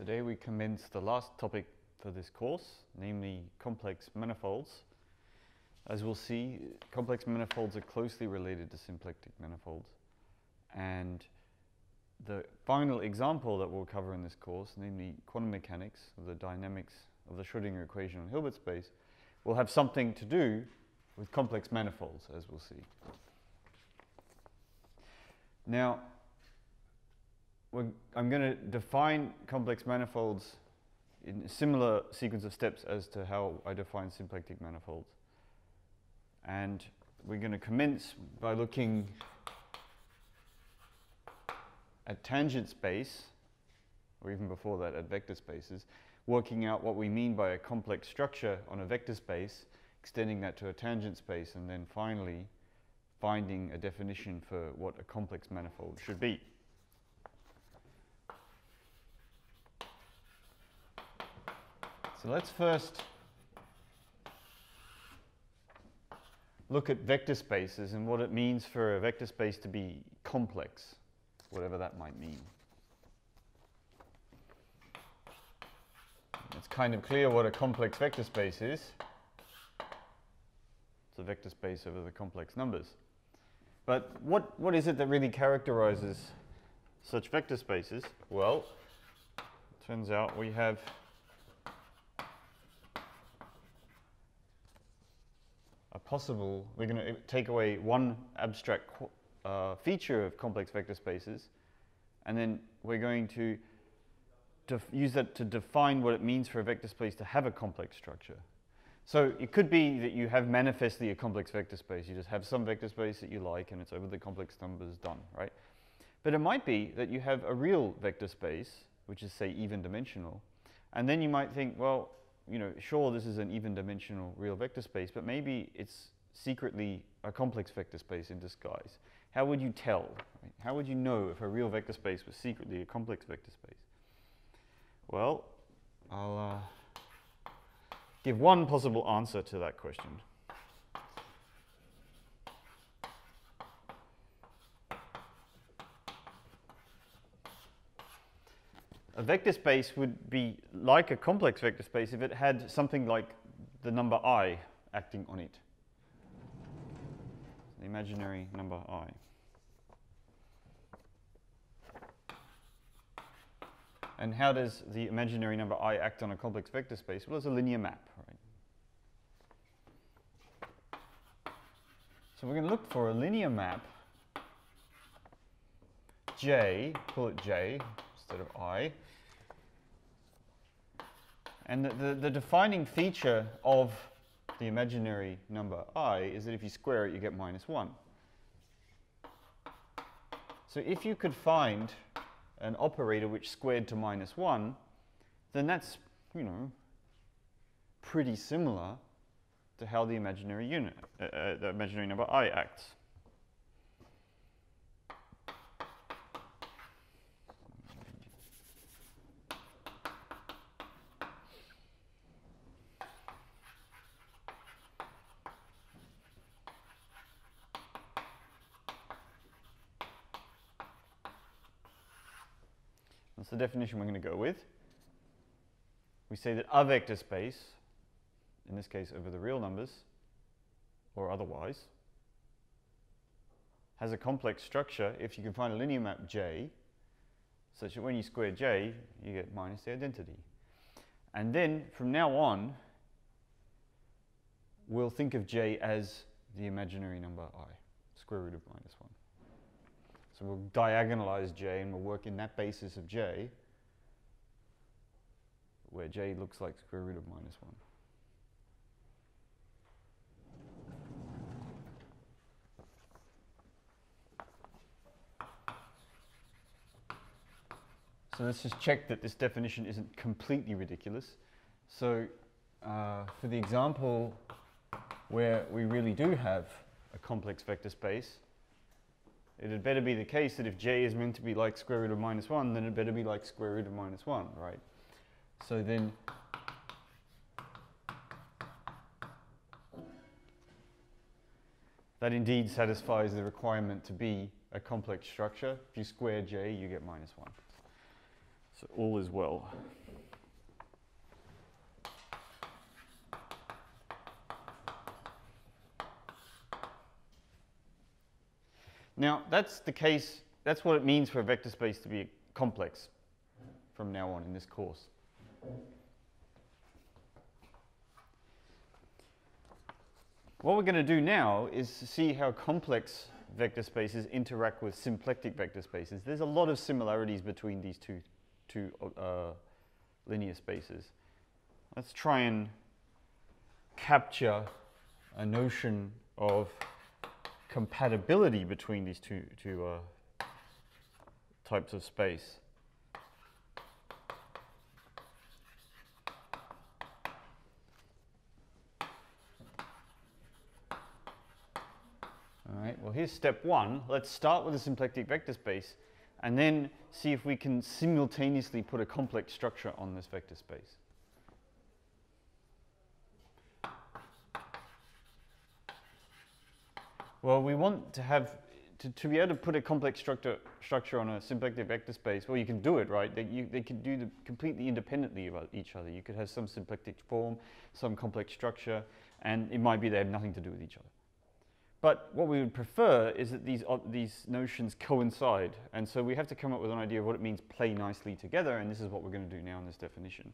Today we commence the last topic for this course, namely complex manifolds. As we'll see, complex manifolds are closely related to symplectic manifolds. And the final example that we'll cover in this course, namely quantum mechanics the dynamics of the Schrodinger equation on Hilbert space, will have something to do with complex manifolds, as we'll see. Now, I'm going to define complex manifolds in a similar sequence of steps as to how I define symplectic manifolds. And we're going to commence by looking at tangent space, or even before that at vector spaces, working out what we mean by a complex structure on a vector space, extending that to a tangent space, and then finally finding a definition for what a complex manifold should be. So let's first look at vector spaces and what it means for a vector space to be complex, whatever that might mean. It's kind of clear what a complex vector space is. It's a vector space over the complex numbers. But what, what is it that really characterizes such vector spaces? Well, it turns out we have possible, we're going to take away one abstract uh, feature of complex vector spaces, and then we're going to use that to define what it means for a vector space to have a complex structure. So it could be that you have manifestly a complex vector space. You just have some vector space that you like, and it's over the complex numbers done, right? But it might be that you have a real vector space, which is, say, even dimensional, and then you might think, well, you know, sure, this is an even dimensional real vector space, but maybe it's secretly a complex vector space in disguise. How would you tell? Right? How would you know if a real vector space was secretly a complex vector space? Well, I'll uh, give one possible answer to that question. A vector space would be like a complex vector space if it had something like the number i acting on it. The imaginary number i. And how does the imaginary number i act on a complex vector space? Well, it's a linear map, right? So we're going to look for a linear map j, call it j instead of i, and the, the, the, defining feature of the imaginary number i is that if you square it, you get minus 1. So if you could find an operator which squared to minus 1, then that's, you know, pretty similar to how the imaginary unit, uh, uh, the imaginary number i acts. the definition we're going to go with. We say that a vector space, in this case over the real numbers, or otherwise, has a complex structure if you can find a linear map J, such that when you square J, you get minus the identity. And then, from now on, we'll think of J as the imaginary number i, square root of minus 1. So we'll diagonalize J and we'll work in that basis of J where J looks like square root of minus 1. So let's just check that this definition isn't completely ridiculous. So uh, for the example where we really do have a complex vector space, it had better be the case that if j is meant to be like square root of minus 1, then it better be like square root of minus 1, right? So then that indeed satisfies the requirement to be a complex structure. If you square j, you get minus 1. So all is well. Now, that's the case, that's what it means for a vector space to be complex from now on in this course. What we're going to do now is see how complex vector spaces interact with symplectic vector spaces. There's a lot of similarities between these two, two uh, linear spaces. Let's try and capture a notion of compatibility between these two, two uh, types of space. All right, well here's step one. Let's start with a symplectic vector space and then see if we can simultaneously put a complex structure on this vector space. Well, we want to have, to, to be able to put a complex structure, structure on a symplectic vector space, well, you can do it, right? They, you, they could do the completely independently of each other. You could have some symplectic form, some complex structure, and it might be they have nothing to do with each other. But what we would prefer is that these, uh, these notions coincide. And so we have to come up with an idea of what it means play nicely together. And this is what we're going to do now in this definition.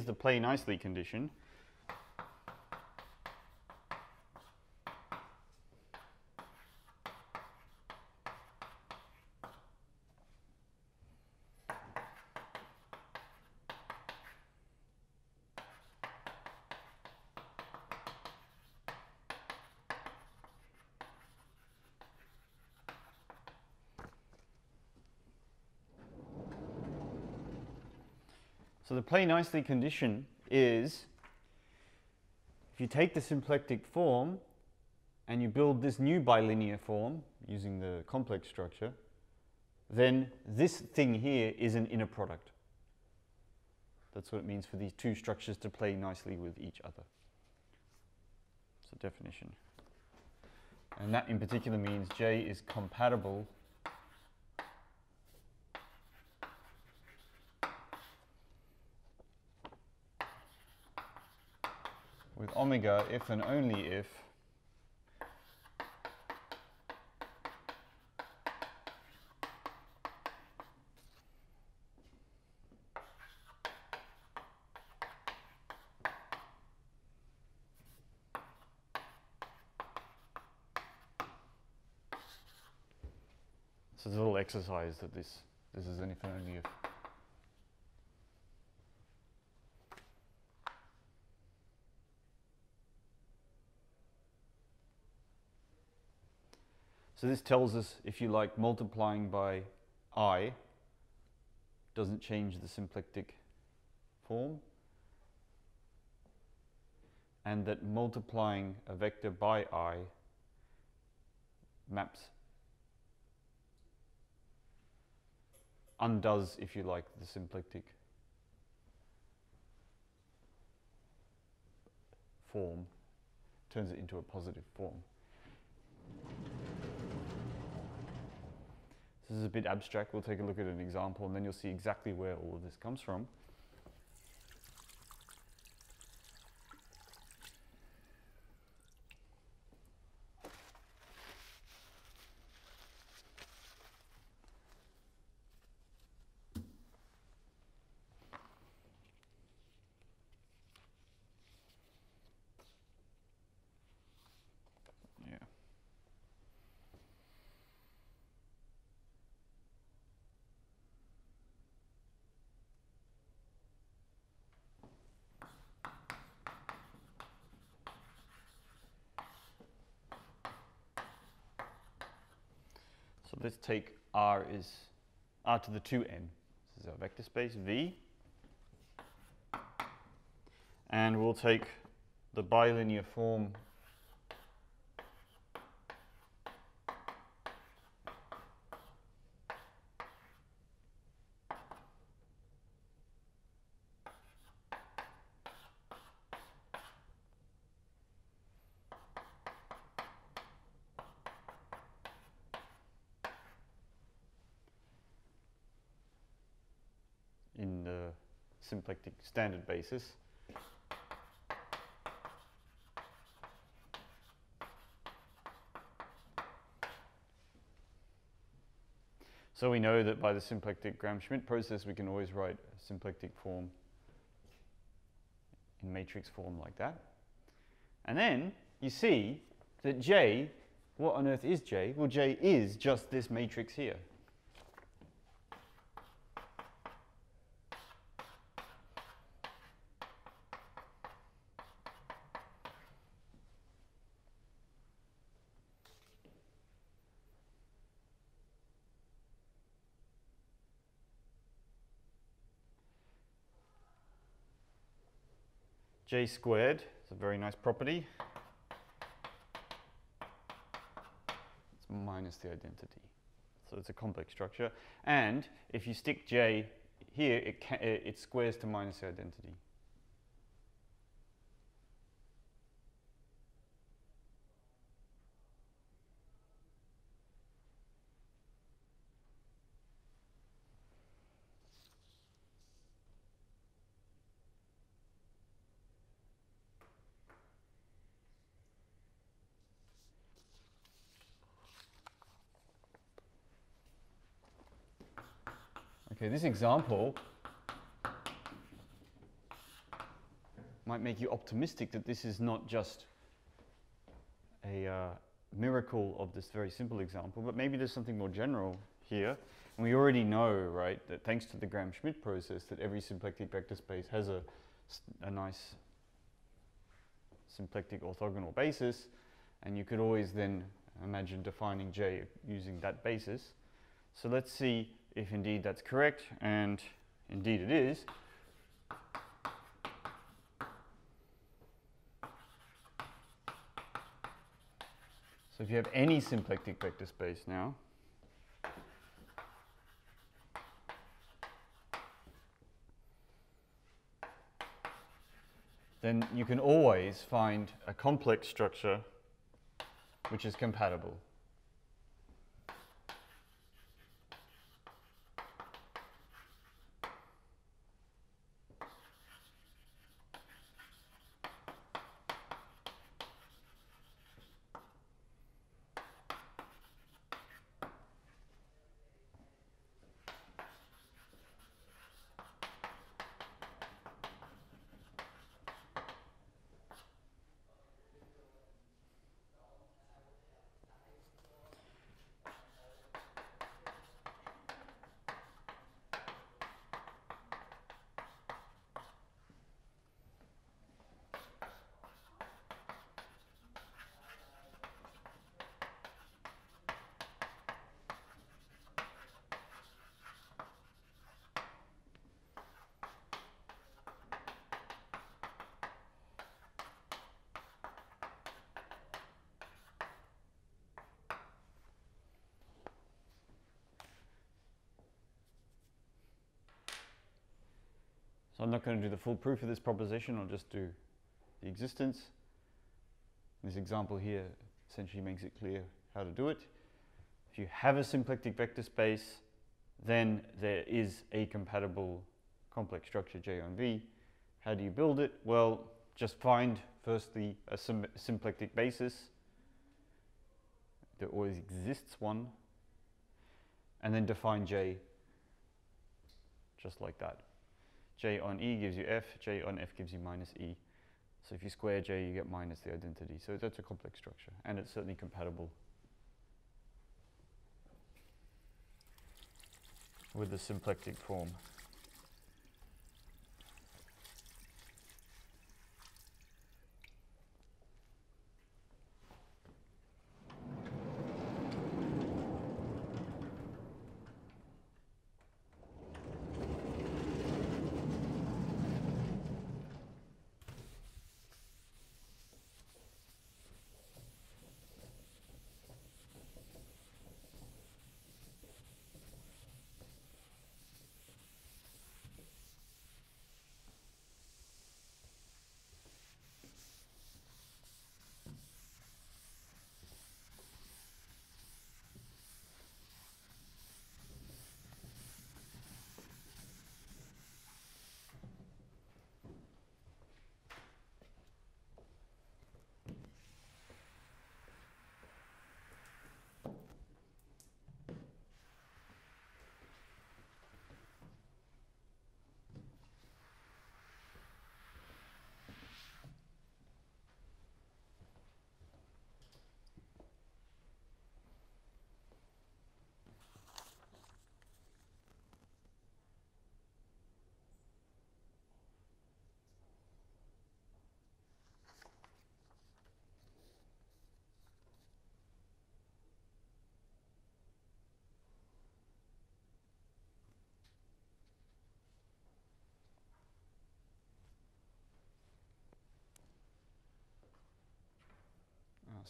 Here's the play nicely condition. Play nicely condition is if you take the symplectic form and you build this new bilinear form using the complex structure, then this thing here is an inner product. That's what it means for these two structures to play nicely with each other. It's a definition. And that in particular means J is compatible with omega if and only if So it's a little exercise that this this is an if and only if. So this tells us, if you like, multiplying by i doesn't change the symplectic form, and that multiplying a vector by i maps undoes, if you like, the symplectic form, turns it into a positive form. This is a bit abstract. We'll take a look at an example and then you'll see exactly where all of this comes from. Let's take R is R to the 2n. This is our vector space V. And we'll take the bilinear form symplectic standard basis. So we know that by the symplectic Gram-Schmidt process, we can always write a symplectic form in matrix form like that. And then you see that J, what on earth is J? Well, J is just this matrix here. J squared is a very nice property. It's minus the identity. So it's a complex structure. And if you stick J here, it, it squares to minus the identity. Okay, this example might make you optimistic that this is not just a uh, miracle of this very simple example, but maybe there's something more general here. And we already know, right, that thanks to the Gram-Schmidt process, that every symplectic vector space has a, a nice symplectic orthogonal basis, and you could always then imagine defining J using that basis. So let's see if indeed that's correct, and indeed it is, so if you have any symplectic vector space now, then you can always find a complex structure which is compatible. I'm not going to do the full proof of this proposition, I'll just do the existence. This example here essentially makes it clear how to do it. If you have a symplectic vector space, then there is a compatible complex structure J on V. How do you build it? Well, just find firstly a symplectic basis. There always exists one. And then define J just like that j on e gives you f, j on f gives you minus e. So if you square j, you get minus the identity. So that's a complex structure, and it's certainly compatible with the symplectic form.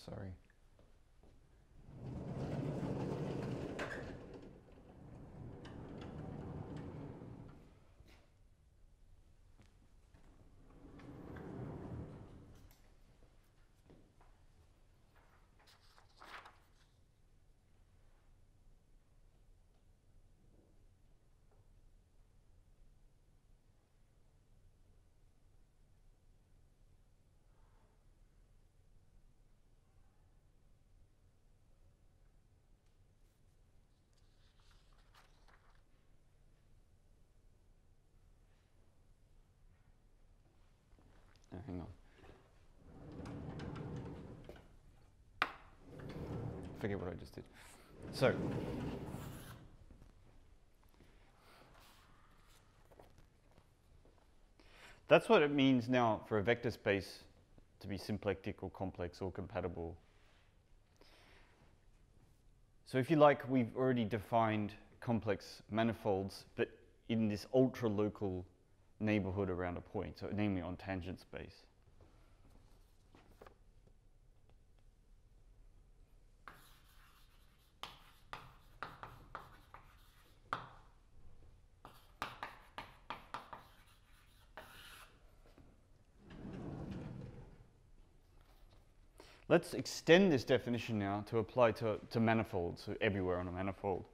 Sorry. Hang on. Forget what I just did. So, that's what it means now for a vector space to be symplectic or complex or compatible. So if you like, we've already defined complex manifolds, but in this ultra-local neighborhood around a point, so namely on tangent space. Let's extend this definition now to apply to, to manifolds, so everywhere on a manifold.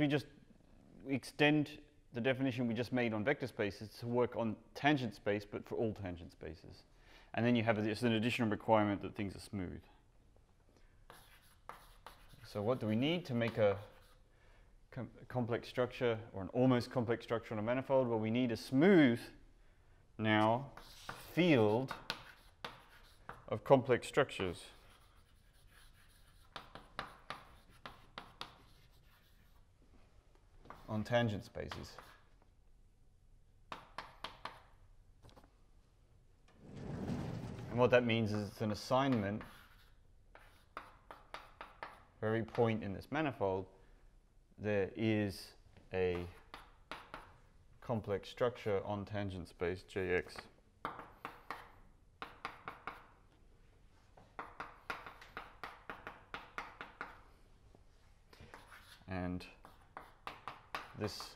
We just extend the definition we just made on vector spaces to work on tangent space, but for all tangent spaces. And then you have just an additional requirement that things are smooth. So what do we need to make a, com a complex structure or an almost complex structure on a manifold? Well, we need a smooth now field of complex structures. On tangent spaces. And what that means is it's an assignment for every point in this manifold there is a complex structure on tangent space Jx. And this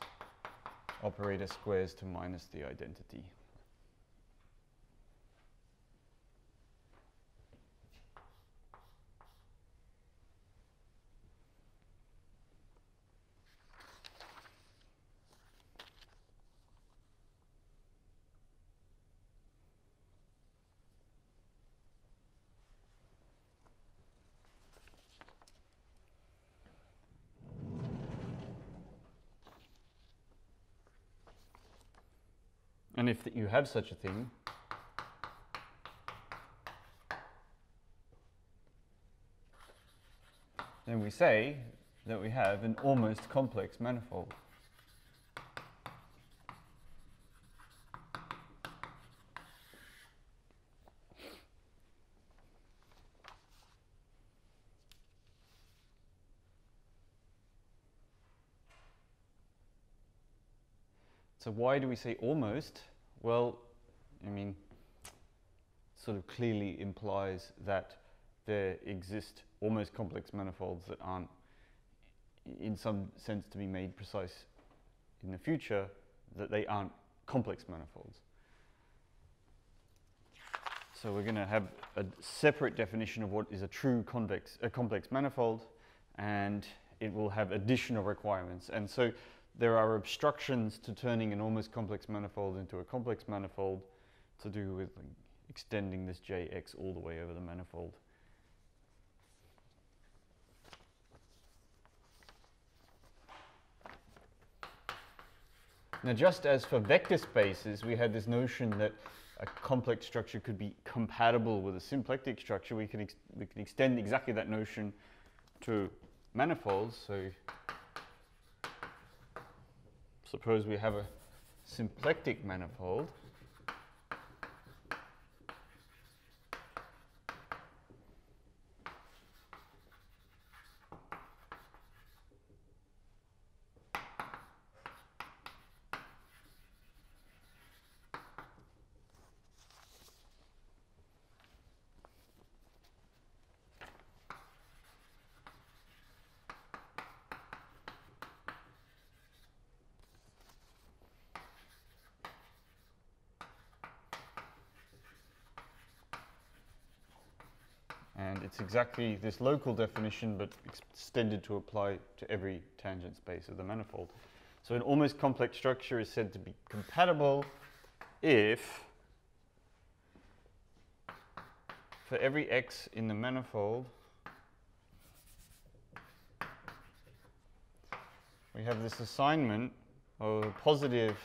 operator squares to minus the identity. And if you have such a thing, then we say that we have an almost complex manifold. So why do we say almost? Well, I mean, sort of clearly implies that there exist almost complex manifolds that aren't in some sense to be made precise in the future, that they aren't complex manifolds. So we're going to have a separate definition of what is a true convex, a complex manifold, and it will have additional requirements. And so there are obstructions to turning an almost complex manifold into a complex manifold to do with like, extending this Jx all the way over the manifold. Now just as for vector spaces, we had this notion that a complex structure could be compatible with a symplectic structure, we can, we can extend exactly that notion to manifolds. So suppose we have a symplectic manifold. And it's exactly this local definition, but extended to apply to every tangent space of the manifold. So an almost complex structure is said to be compatible if for every x in the manifold, we have this assignment of a positive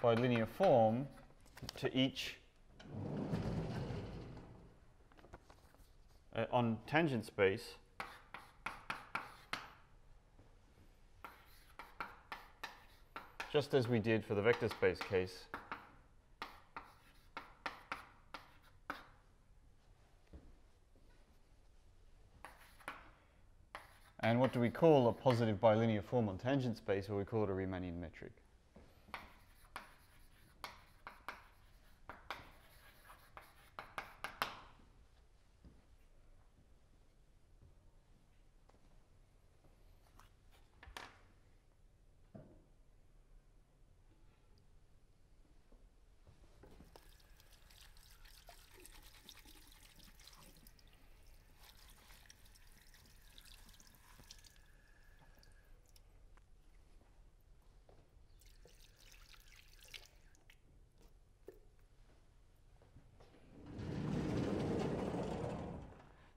bilinear form to each uh, on tangent space just as we did for the vector space case. And what do we call a positive bilinear form on tangent space, Well, we call it a Riemannian metric?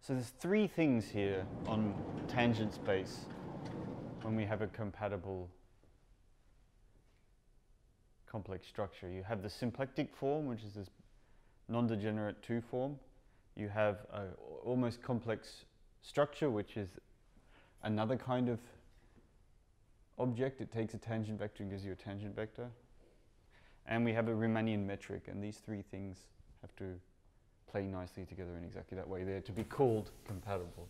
So there's three things here on tangent space when we have a compatible complex structure. You have the symplectic form, which is this non-degenerate 2 form. You have an almost complex structure, which is another kind of object. It takes a tangent vector and gives you a tangent vector. And we have a Riemannian metric, and these three things have to play nicely together in exactly that way. They're to be called compatible.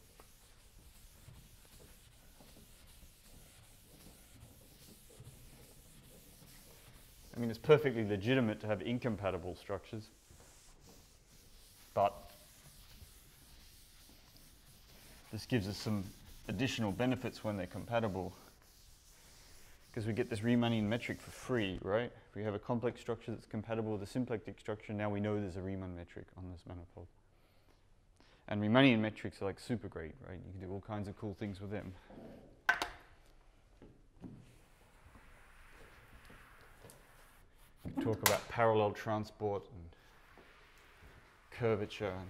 I mean, it's perfectly legitimate to have incompatible structures, but this gives us some additional benefits when they're compatible because we get this Riemannian metric for free, right? If we have a complex structure that's compatible with a symplectic structure, now we know there's a Riemann metric on this manifold. And Riemannian metrics are like super great, right? You can do all kinds of cool things with them. talk about parallel transport and curvature and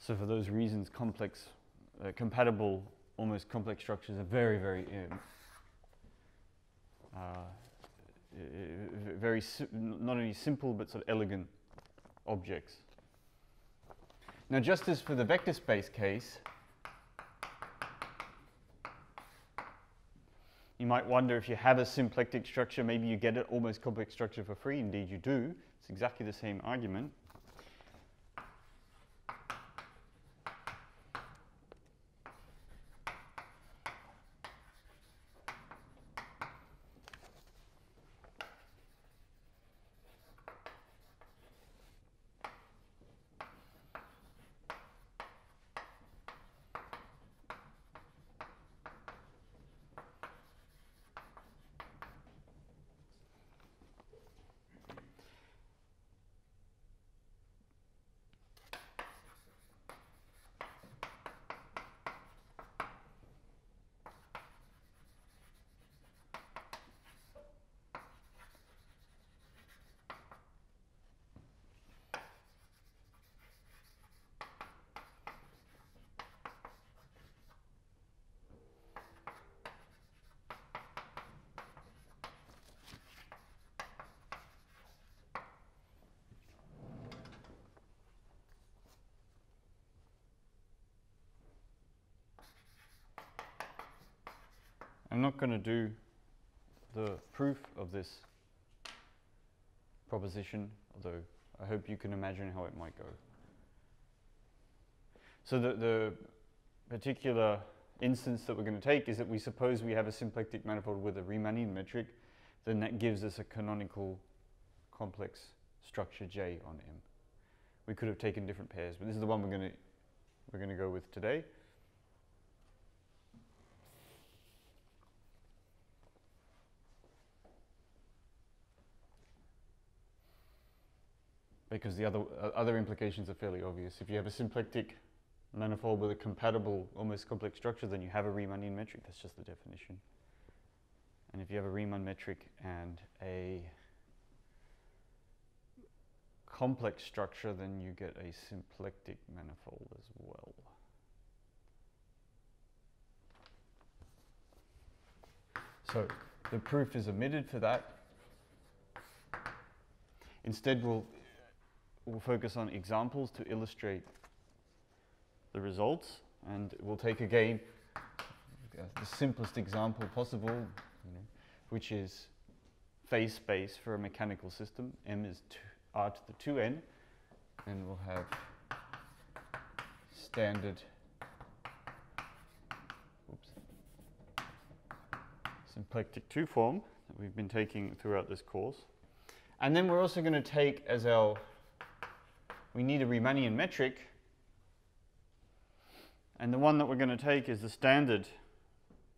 So for those reasons, complex, uh, compatible, almost complex structures are very, very, um, uh, very not only simple but sort of elegant objects. Now, just as for the vector space case, you might wonder if you have a symplectic structure, maybe you get an almost complex structure for free. Indeed, you do. It's exactly the same argument. I'm not going to do the proof of this proposition, although I hope you can imagine how it might go. So the, the particular instance that we're going to take is that we suppose we have a symplectic manifold with a Riemannian metric, then that gives us a canonical complex structure J on M. We could have taken different pairs, but this is the one we're going to we're going to go with today. Because the other uh, other implications are fairly obvious. If you have a symplectic manifold with a compatible, almost complex structure, then you have a Riemannian metric. That's just the definition. And if you have a Riemann metric and a complex structure, then you get a symplectic manifold as well. So the proof is omitted for that. Instead, we'll, we'll focus on examples to illustrate the results and we'll take again uh, the simplest example possible, you know, which is phase space for a mechanical system. M is r to the 2n and we'll have standard oops, symplectic 2 form that we've been taking throughout this course. And then we're also going to take as our, we need a Riemannian metric and the one that we're going to take is the standard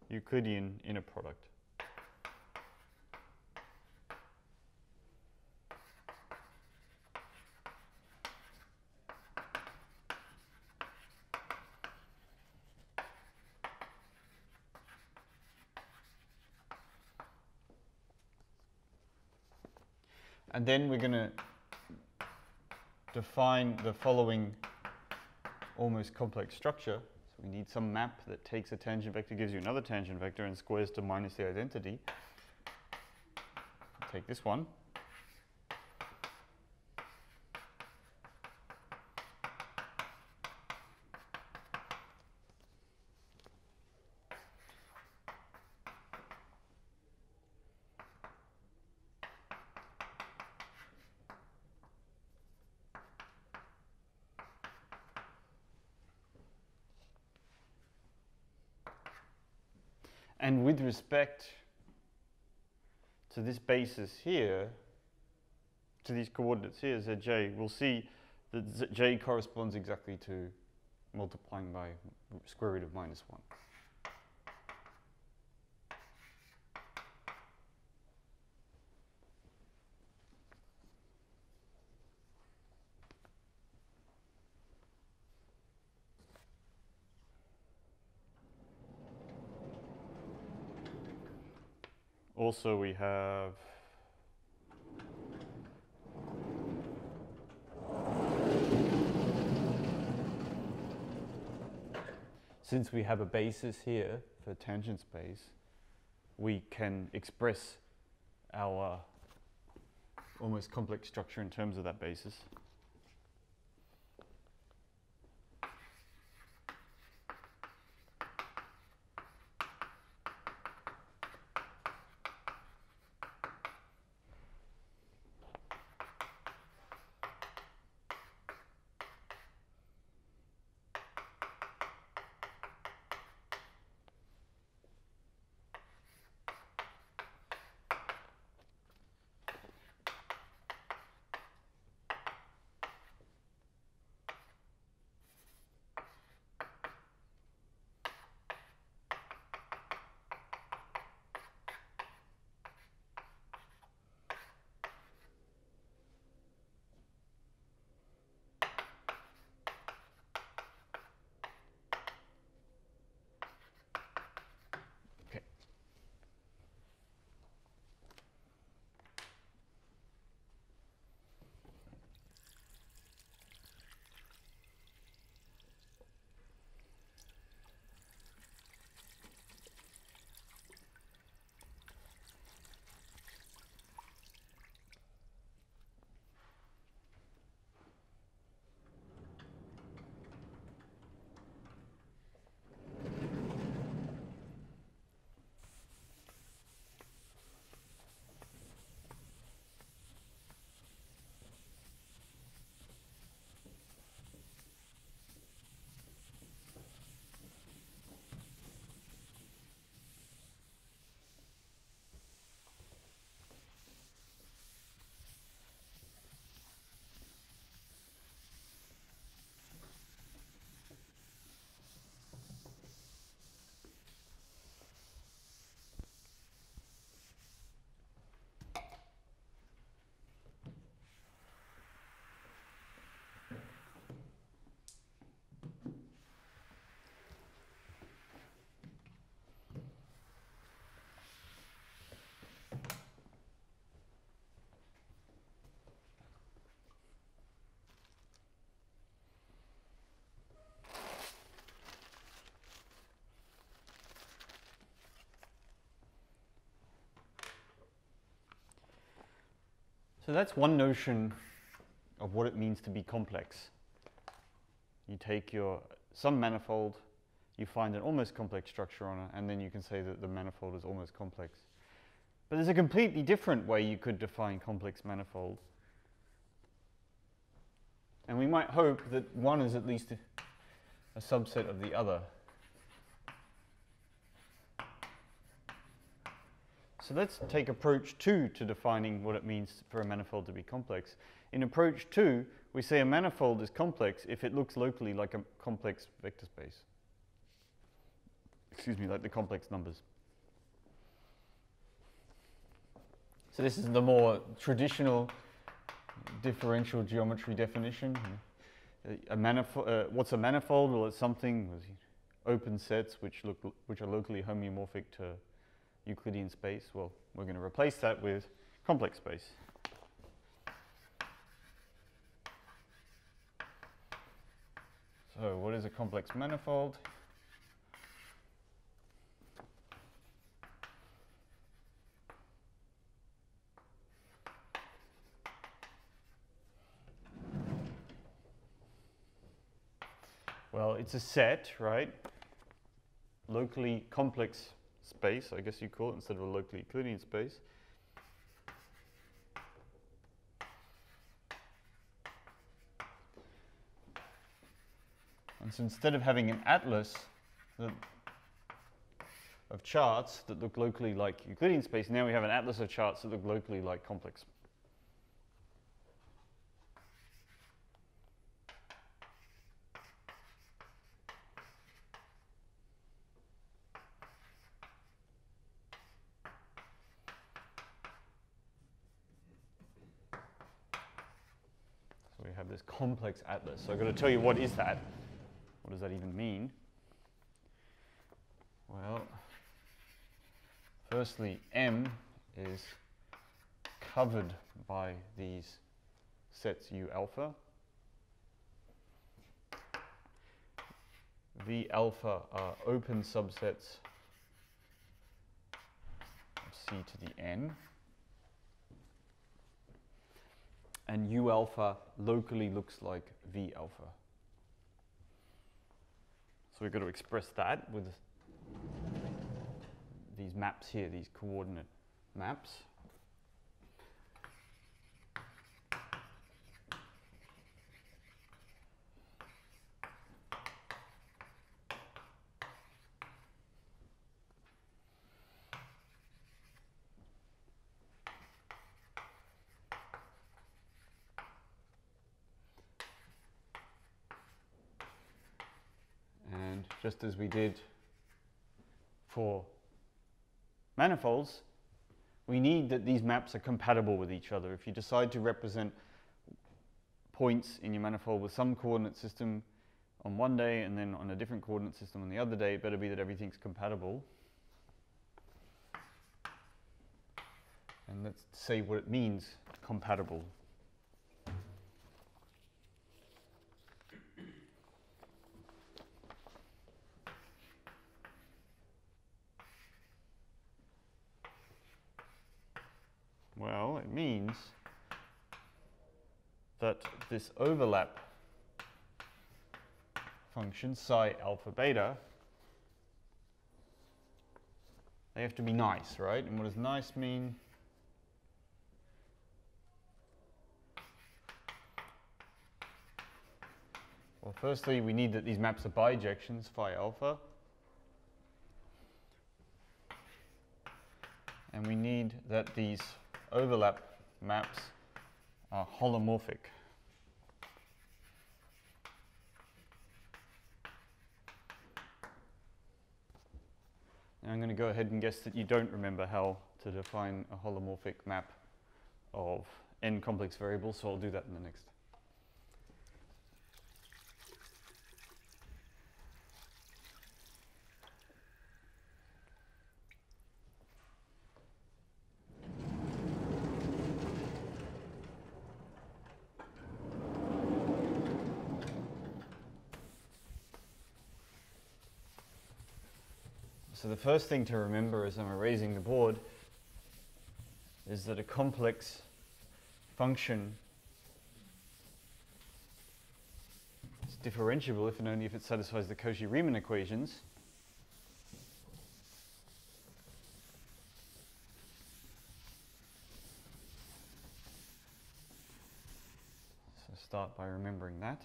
Euclidean inner product. And then we're going to define the following almost complex structure So we need some map that takes a tangent vector, gives you another tangent vector, and squares to minus the identity. Take this one. And with respect to this basis here, to these coordinates here, zj, we'll see that j corresponds exactly to multiplying by square root of minus 1. Also we have since we have a basis here for tangent space, we can express our almost complex structure in terms of that basis. So that's one notion of what it means to be complex. You take your some manifold, you find an almost complex structure on it, and then you can say that the manifold is almost complex. But there's a completely different way you could define complex manifold. And we might hope that one is at least a, a subset of the other. So let's take approach two to defining what it means for a manifold to be complex. In approach two, we say a manifold is complex if it looks locally like a complex vector space. Excuse me, like the complex numbers. So this is the more traditional differential geometry definition. A manifold, uh, what's a manifold? Well, it's something with open sets which look which are locally homeomorphic to Euclidean space. Well, we're going to replace that with complex space. So what is a complex manifold? Well, it's a set, right? Locally complex space, I guess you call it, instead of a locally Euclidean space. And so instead of having an atlas of charts that look locally like Euclidean space, now we have an atlas of charts that look locally like complex. So we have this complex atlas. So I've got to tell you what is that? What does that even mean? Well, firstly, M is covered by these sets U alpha. V alpha are open subsets of C to the N. And U alpha locally looks like V alpha. So we've got to express that with these maps here, these coordinate maps. As we did for manifolds, we need that these maps are compatible with each other. If you decide to represent points in your manifold with some coordinate system on one day and then on a different coordinate system on the other day, it better be that everything's compatible. And let's say what it means, compatible. Well, it means that this overlap function, psi alpha beta, they have to be nice, right? And what does nice mean? Well, firstly, we need that these maps are bijections, phi alpha. And we need that these overlap maps are holomorphic. I'm going to go ahead and guess that you don't remember how to define a holomorphic map of n complex variables, so I'll do that in the next. So the first thing to remember as I'm erasing the board is that a complex function is differentiable if and only if it satisfies the Cauchy-Riemann equations. So start by remembering that.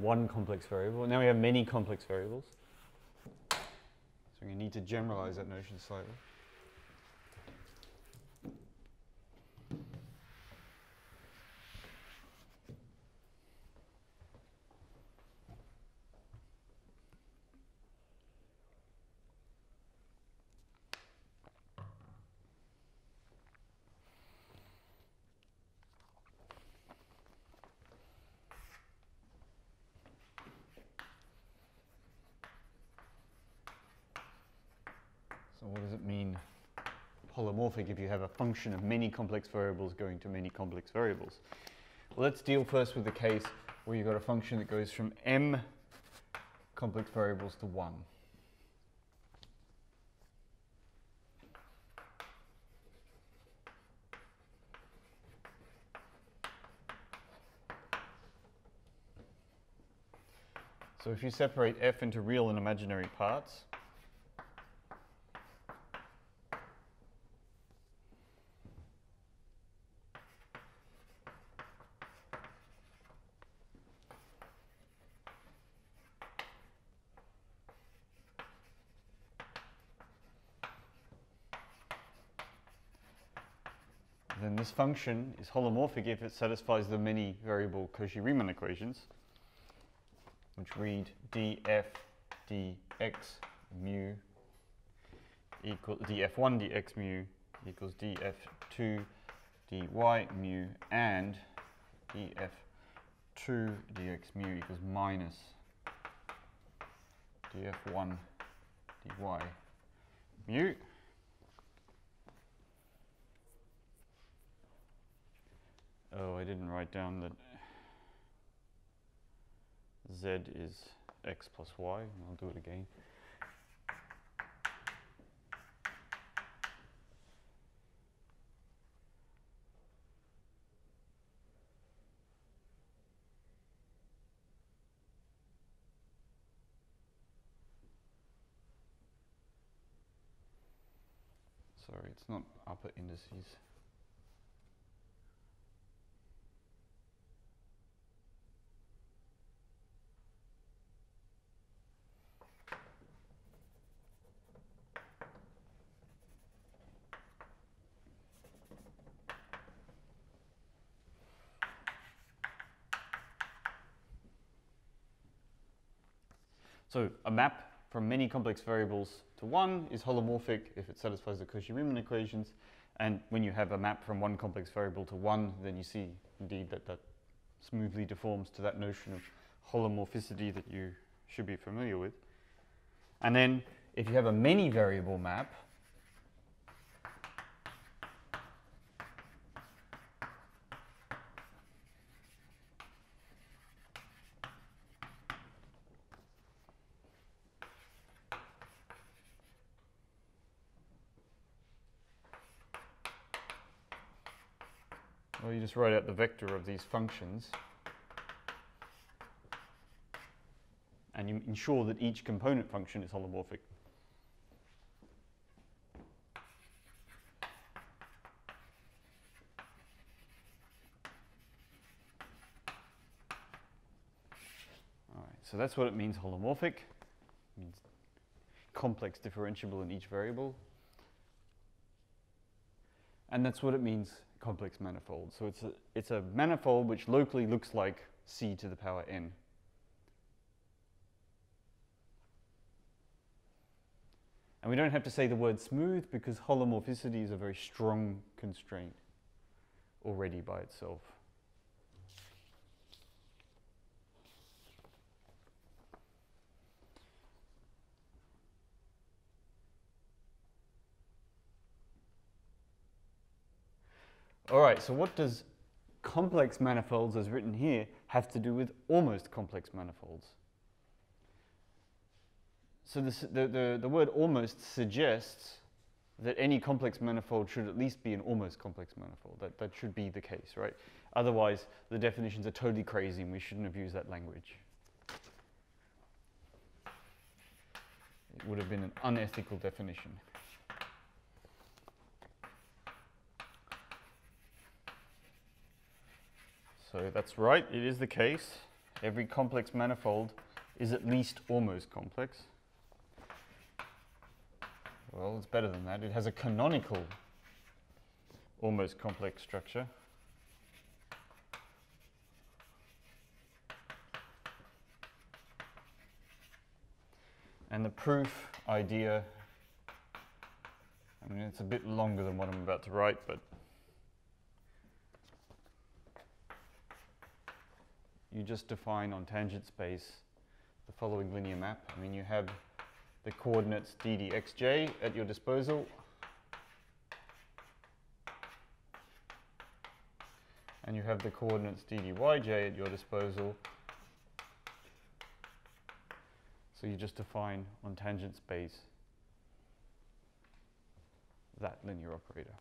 One complex variable. Now we have many complex variables. So we need to generalize that notion slightly. If you have a function of many complex variables going to many complex variables. Let's deal first with the case where you've got a function that goes from m complex variables to 1. So if you separate f into real and imaginary parts, this function is holomorphic if it satisfies the many variable Cauchy-Riemann equations, which read df dx mu equals df1 dx mu equals df2 dy mu and df2 dx mu equals minus df1 dy mu. Oh, I didn't write down that z is x plus y. I'll do it again. Sorry, it's not upper indices. So a map from many complex variables to one is holomorphic if it satisfies the Cauchy-Riemann equations. And when you have a map from one complex variable to one, then you see indeed that that smoothly deforms to that notion of holomorphicity that you should be familiar with. And then if you have a many variable map, just write out the vector of these functions and you ensure that each component function is holomorphic. All right, so that's what it means holomorphic. It means complex differentiable in each variable. And that's what it means complex manifold. So it's a, it's a manifold which locally looks like c to the power n. And we don't have to say the word smooth because holomorphicity is a very strong constraint already by itself. All right, so what does complex manifolds as written here have to do with almost complex manifolds? So this, the, the, the word almost suggests that any complex manifold should at least be an almost complex manifold. That, that should be the case, right? Otherwise, the definitions are totally crazy and we shouldn't have used that language. It would have been an unethical definition. So that's right, it is the case. Every complex manifold is at least almost complex. Well, it's better than that. It has a canonical almost complex structure. And the proof idea, I mean, it's a bit longer than what I'm about to write, but you just define on tangent space the following linear map. I mean, you have the coordinates ddxj at your disposal. And you have the coordinates ddyj at your disposal. So you just define on tangent space that linear operator.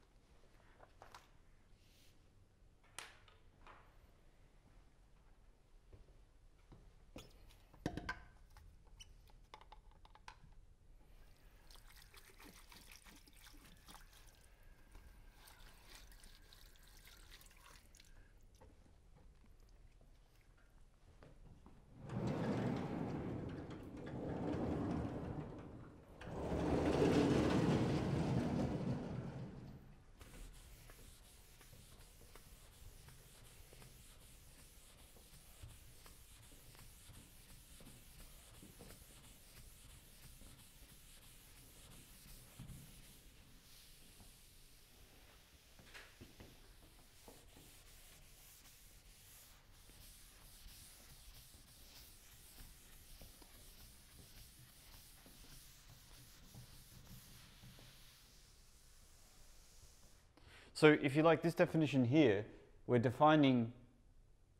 So if you like this definition here, we're defining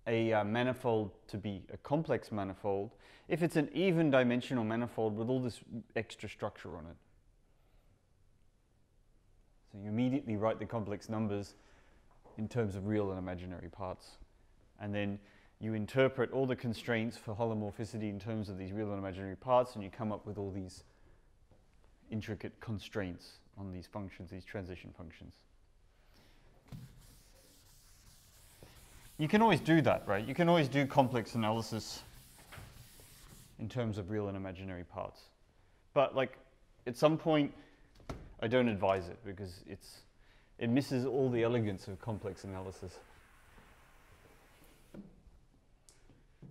a uh, manifold to be a complex manifold if it's an even dimensional manifold with all this extra structure on it. So you immediately write the complex numbers in terms of real and imaginary parts. And then you interpret all the constraints for holomorphicity in terms of these real and imaginary parts, and you come up with all these intricate constraints on these functions, these transition functions. You can always do that, right? You can always do complex analysis in terms of real and imaginary parts. But like at some point, I don't advise it because it's, it misses all the elegance of complex analysis.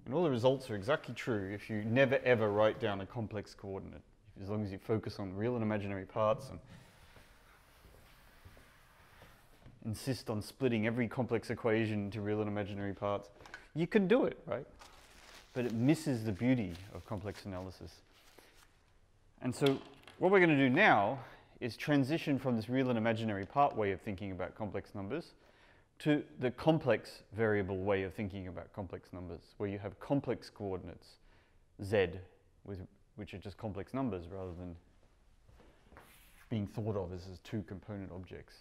And all the results are exactly true if you never ever write down a complex coordinate, as long as you focus on real and imaginary parts and insist on splitting every complex equation into real and imaginary parts, you can do it, right? But it misses the beauty of complex analysis. And so what we're going to do now is transition from this real and imaginary part way of thinking about complex numbers to the complex variable way of thinking about complex numbers, where you have complex coordinates, z, with, which are just complex numbers rather than being thought of as, as two component objects.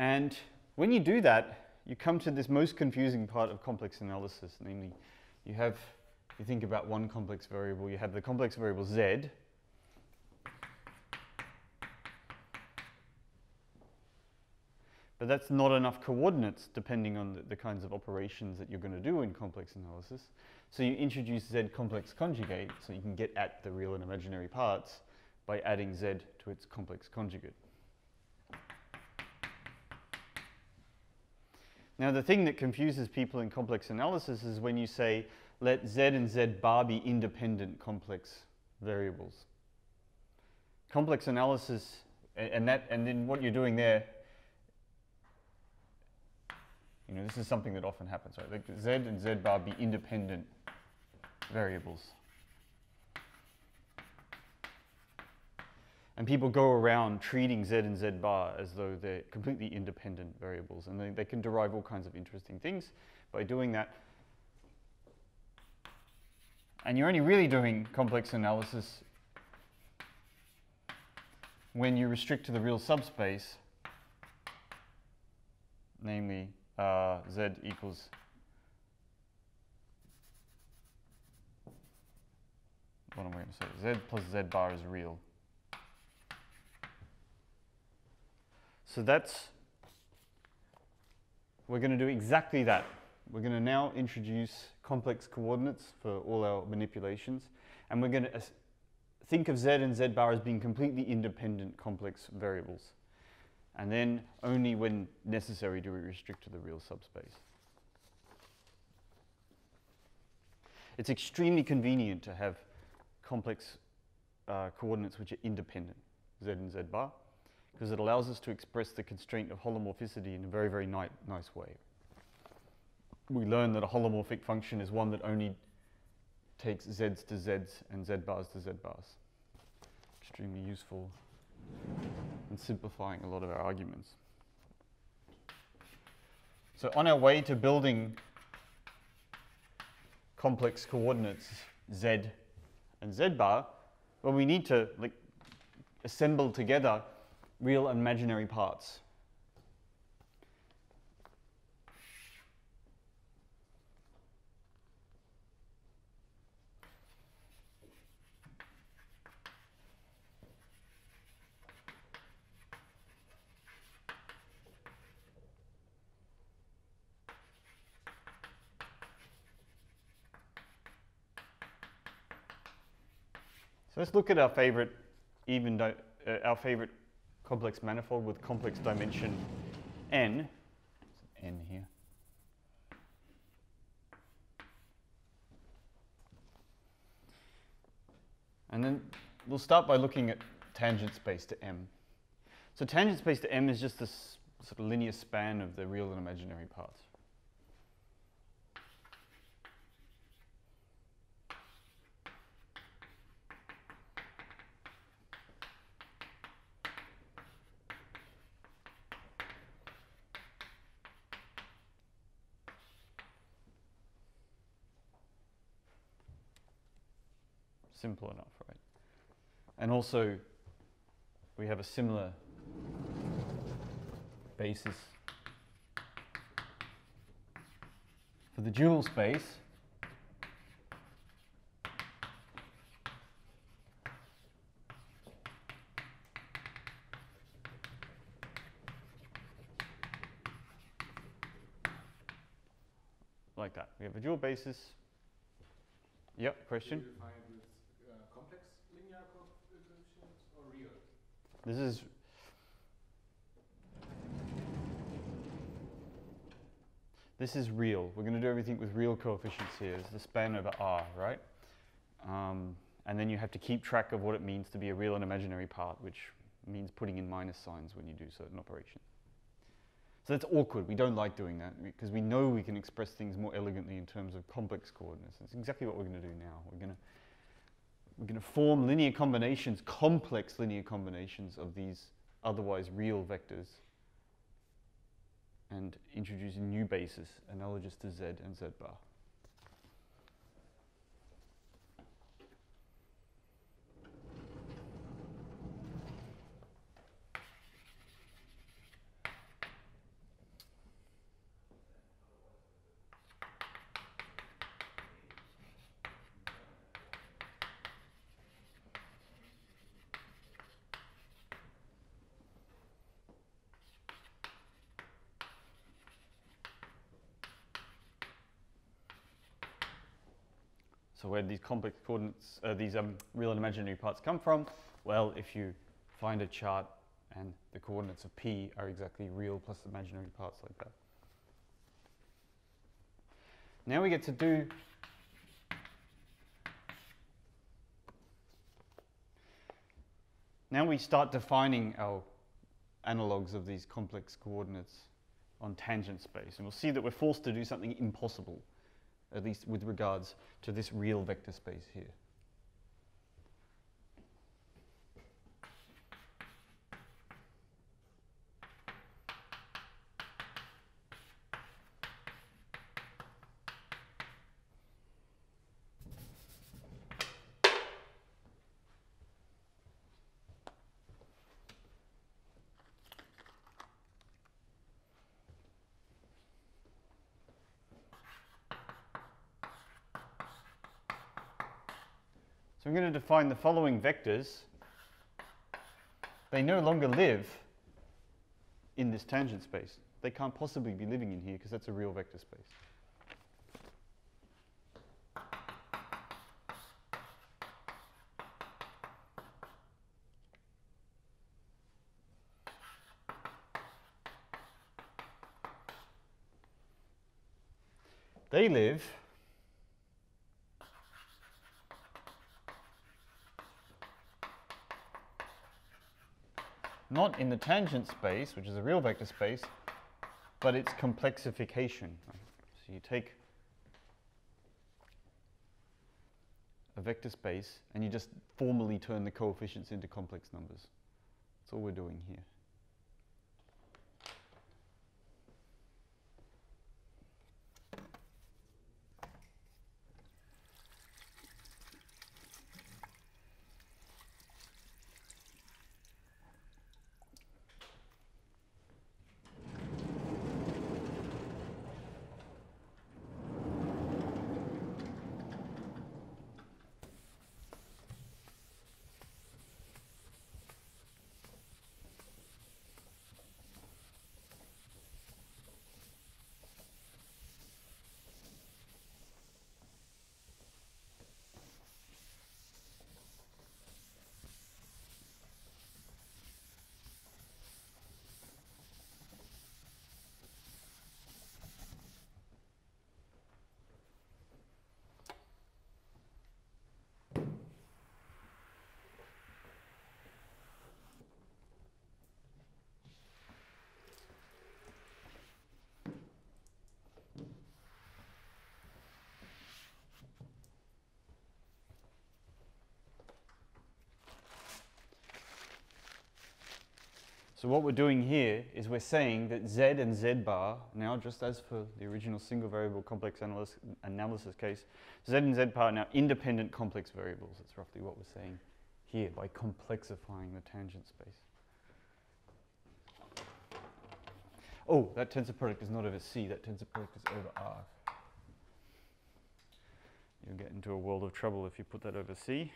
And when you do that, you come to this most confusing part of complex analysis, namely you have, you think about one complex variable, you have the complex variable z, But that's not enough coordinates depending on the, the, kinds of operations that you're going to do in complex analysis. So you introduce z complex conjugate so you can get at the real and imaginary parts by adding z to its complex conjugate. Now the thing that confuses people in complex analysis is when you say let z and z bar be independent complex variables. Complex analysis and that and then what you're doing there you know this is something that often happens right like z and z bar be independent variables And people go around treating z and z bar as though they're completely independent variables. And they, they can derive all kinds of interesting things by doing that. And you're only really doing complex analysis when you restrict to the real subspace, namely uh, z equals what am I going to say? z plus z bar is real. So that's, we're going to do exactly that. We're going to now introduce complex coordinates for all our manipulations, and we're going to think of z and z bar as being completely independent complex variables. And then only when necessary do we restrict to the real subspace. It's extremely convenient to have complex uh, coordinates which are independent, z and z bar, because it allows us to express the constraint of holomorphicity in a very, very ni nice way. We learn that a holomorphic function is one that only takes z's to z's and z bars to z bars. Extremely useful and simplifying a lot of our arguments. So on our way to building complex coordinates z and z bar, well, we need to like assemble together real and imaginary parts. So let's look at our favorite even uh, our favorite complex manifold with complex dimension n. n here. And then we'll start by looking at tangent space to M. So tangent space to M is just this sort of linear span of the real and imaginary parts. simple enough, right? And also, we have a similar basis for the dual space. Like that. We have a dual basis. Yep, question? This is this is real. We're going to do everything with real coefficients here. It's the span over R, right? Um, and then you have to keep track of what it means to be a real and imaginary part, which means putting in minus signs when you do certain operations. So that's awkward. We don't like doing that because we know we can express things more elegantly in terms of complex coordinates. It's exactly what we're going to do now. We're going to we're going to form linear combinations, complex linear combinations of these otherwise real vectors and introduce a new basis analogous to z and z bar. These complex coordinates, uh, these um, real and imaginary parts come from? Well, if you find a chart and the coordinates of P are exactly real plus imaginary parts like that. Now we get to do Now we start defining our analogues of these complex coordinates on tangent space. And we'll see that we're forced to do something impossible at least with regards to this real vector space here. Define the following vectors. They no longer live in this tangent space. They can't possibly be living in here because that's a real vector space. They live not in the tangent space, which is a real vector space, but its complexification. So you take a vector space and you just formally turn the coefficients into complex numbers. That's all we're doing here. So what we're doing here is we're saying that z and z bar, now just as for the original single variable complex analysis, analysis case, z and z bar are now independent complex variables. That's roughly what we're saying here by complexifying the tangent space. Oh, that tensor product is not over C, that tensor product is over R. You'll get into a world of trouble if you put that over C.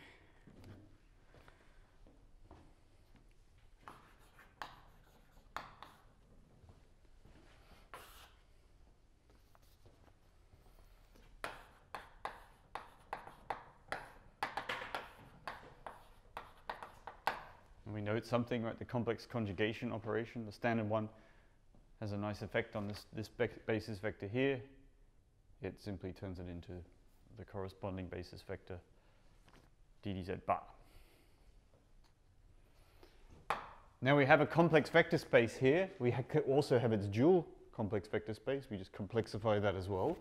something, right? The complex conjugation operation, the standard one, has a nice effect on this, this basis vector here. It simply turns it into the corresponding basis vector ddz bar. Now we have a complex vector space here. We ha also have its dual complex vector space. We just complexify that as well.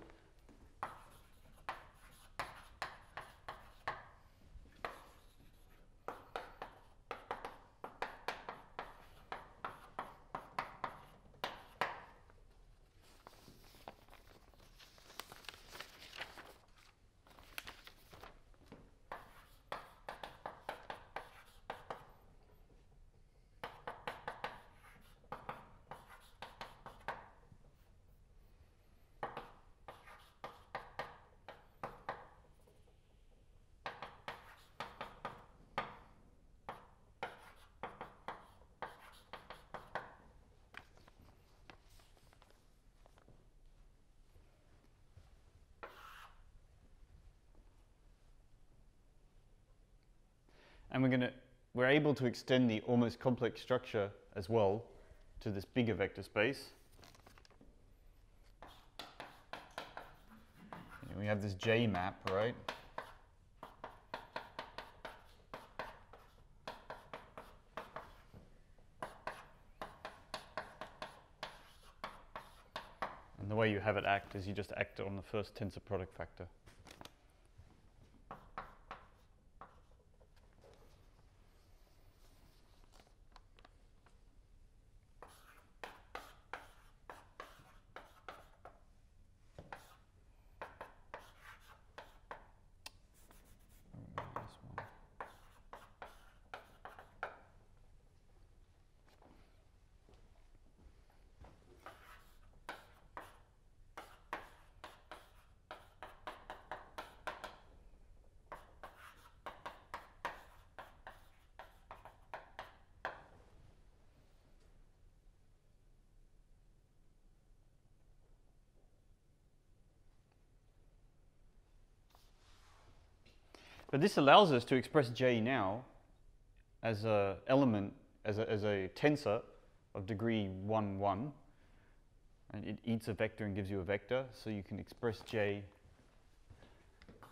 And we're going to, we're able to extend the almost complex structure as well to this bigger vector space. And we have this J map, right? And the way you have it act is you just act on the first tensor product factor. But this allows us to express J now as a element, as a, as a tensor of degree 1, 1. And it eats a vector and gives you a vector, so you can express J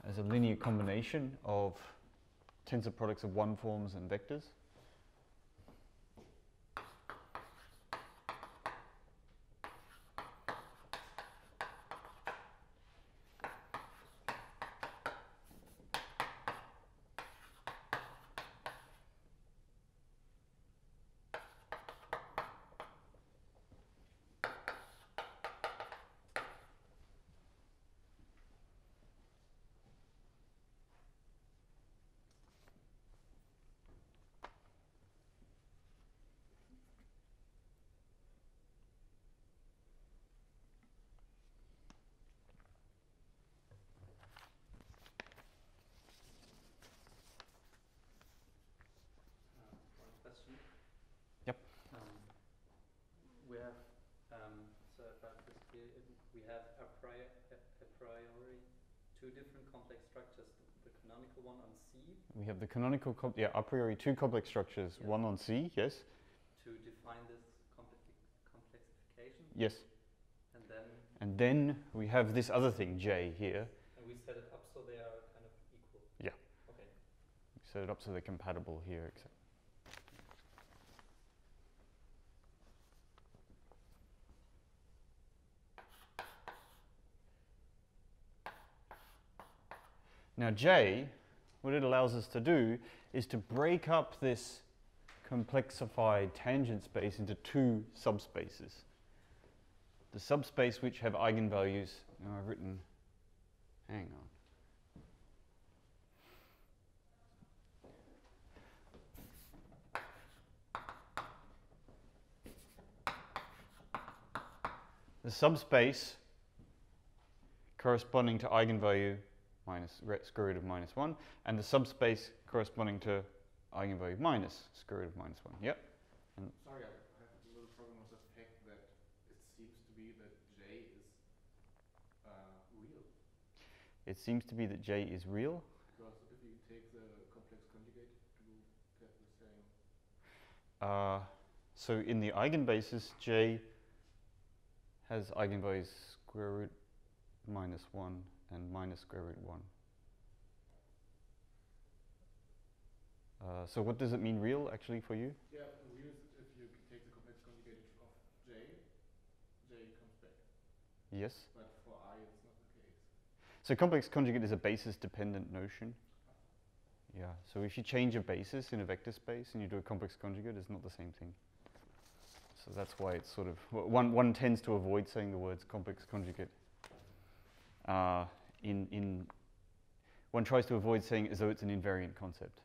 as a linear combination of tensor products of one forms and vectors. One question. Yep. Um, we have, um, so if I have this clear, it- we have a priori, a a priori two different complex structures, the, the canonical one on C We have the canonical, yeah, a priori two complex structures, Yes. one on C, yes, to define this complex complexification, yes. and then And then we have this other thing, J, here. and we set it up so they are kind of equal. Yeah. Okay. Set it up so they're compatible here, except. Now J, what it allows us to do is to break up this complexified tangent space into two subspaces. The subspace which have eigenvalues, now I've written, hang on. the subspace corresponding to eigenvalue minus square root of minus 1, and the subspace corresponding to eigenvalue minus square root of minus 1. Yep. Sorry, I have a little problem with the fact that it seems to be that J is uh, real. It seems to be that J is real. Because if you take the complex conjugate, you get the same. Uh, so in the eigenbasis, J has eigenvalues square root minus 1 and minus square root 1. Uh, so what does it mean real actually for you? Yeah, real is if you take the complex conjugate of J, J comes back. Yes. But for I, it's not the case. So complex conjugate is a basis dependent notion. Yeah, so if you change a basis in a vector space and you do a complex conjugate, it's not the same thing. So that's why it's sort of, one, one tends to avoid saying the words complex conjugate. Uh, in, in, one tries to avoid saying as though it's an invariant concept.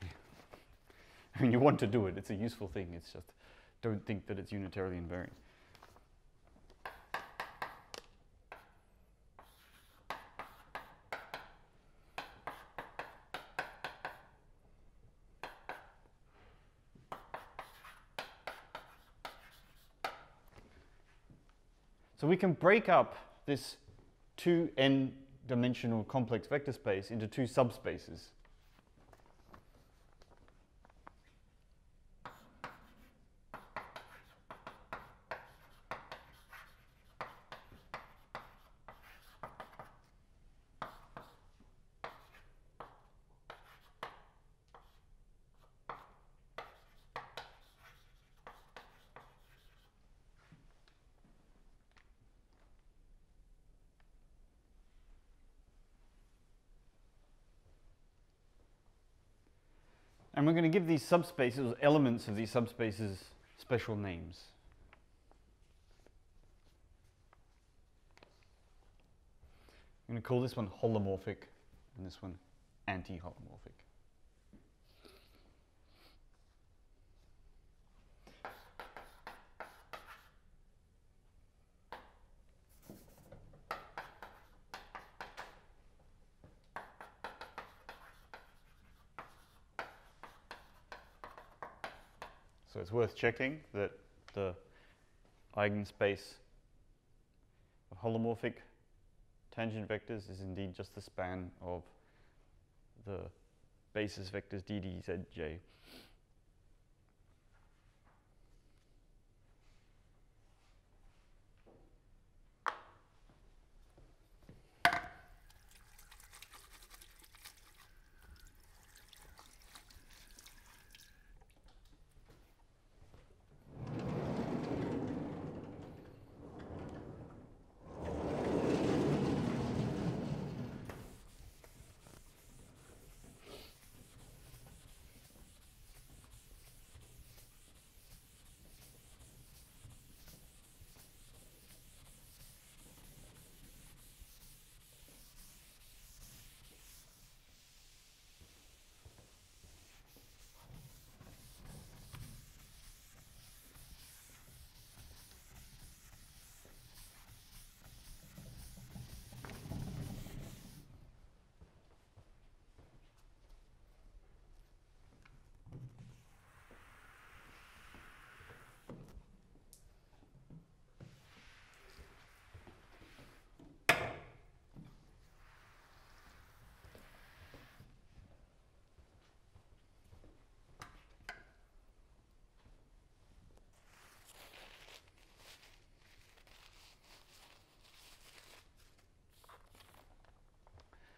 I mean, you want to do it, it's a useful thing, it's just don't think that it's unitarily invariant. So we can break up this 2n dimensional complex vector space into two subspaces. And we're going to give these subspaces, elements of these subspaces, special names. I'm going to call this one holomorphic and this one anti-holomorphic. Worth checking that the eigenspace of holomorphic tangent vectors is indeed just the span of the basis vectors d, d, z, j.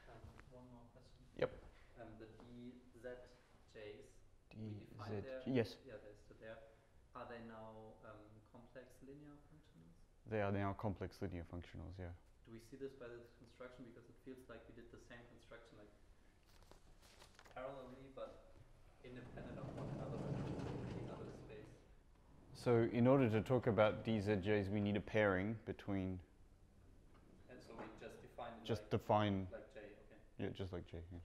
Um, one more question. Yep. Um, the DZJs, d, z, defined there. yes, Yeah, still there. Are they now um, complex linear functionals? they are now complex linear functionals, yeah. Do we see this by this construction? Because it feels like we did the same construction, like parallelly, but independent of one another in the other space. So in order to talk about dzj's, we need a pairing between, And so we just define just like, define, like J, okay. yeah, just like j, yeah.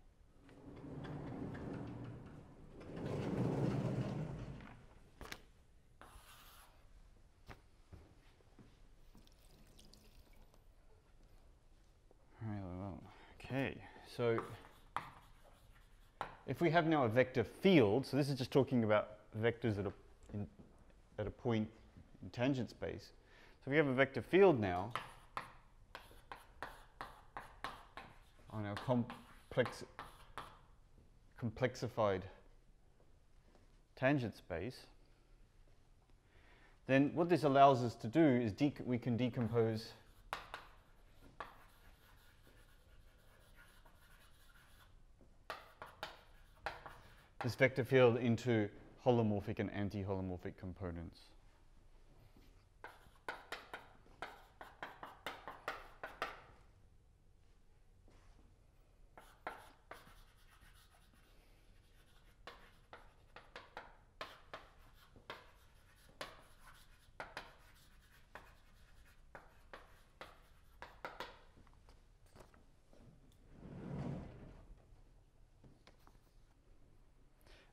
Right, well, Okay, so if we have now a vector field, so this is just talking about vectors at a, in, at a point in tangent space. So if we have a vector field now on our complex, complexified tangent space. Then what this allows us to do is we can decompose this vector field into holomorphic and anti-holomorphic components.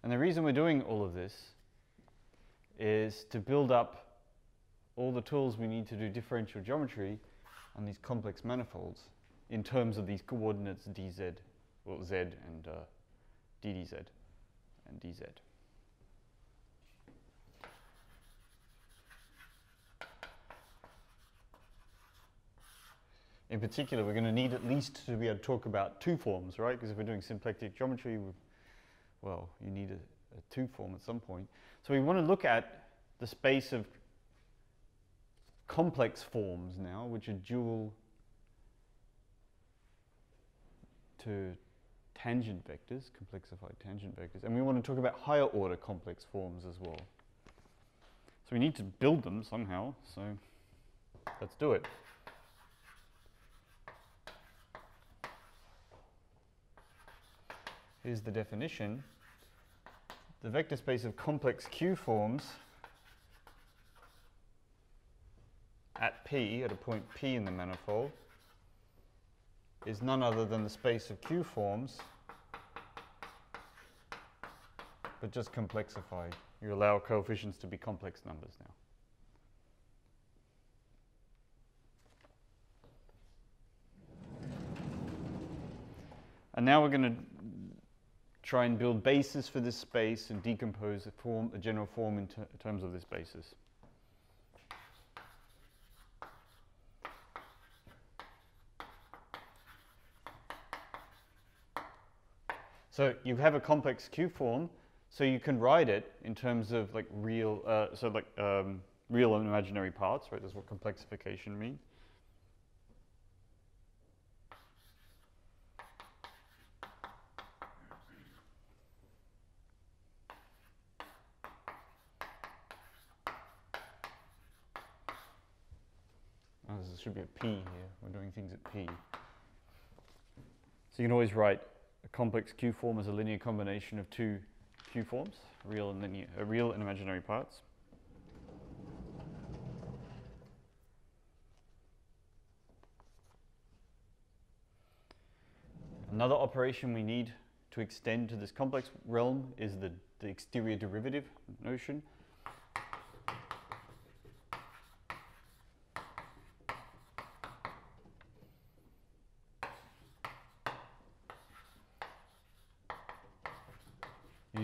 And the reason we're doing all of this is to build up all the tools we need to do differential geometry on these complex manifolds in terms of these coordinates dz, well z and uh, ddz and dz. In particular, we're going to need at least to be able to talk about two forms, right? Because if we're doing symplectic geometry, we well, you need a, a two form at some point. So we want to look at the space of complex forms now, which are dual to tangent vectors, complexified tangent vectors. And we want to talk about higher order complex forms as well. So we need to build them somehow. So let's do it. Here's the definition. The vector space of complex Q forms at P, at a point P in the manifold, is none other than the space of Q forms, but just complexified. You allow coefficients to be complex numbers now. And now we're going to try and build bases for this space and decompose a form, a general form in ter terms of this basis. So you have a complex Q form, so you can write it in terms of like real, uh, so like um, real and imaginary parts, right? That's what complexification means. Oh, there should be a P here. We're doing things at P. So you can always write a complex Q form as a linear combination of two Q forms, real and linear, uh, real and imaginary parts. Another operation we need to extend to this complex realm is the, the exterior derivative notion.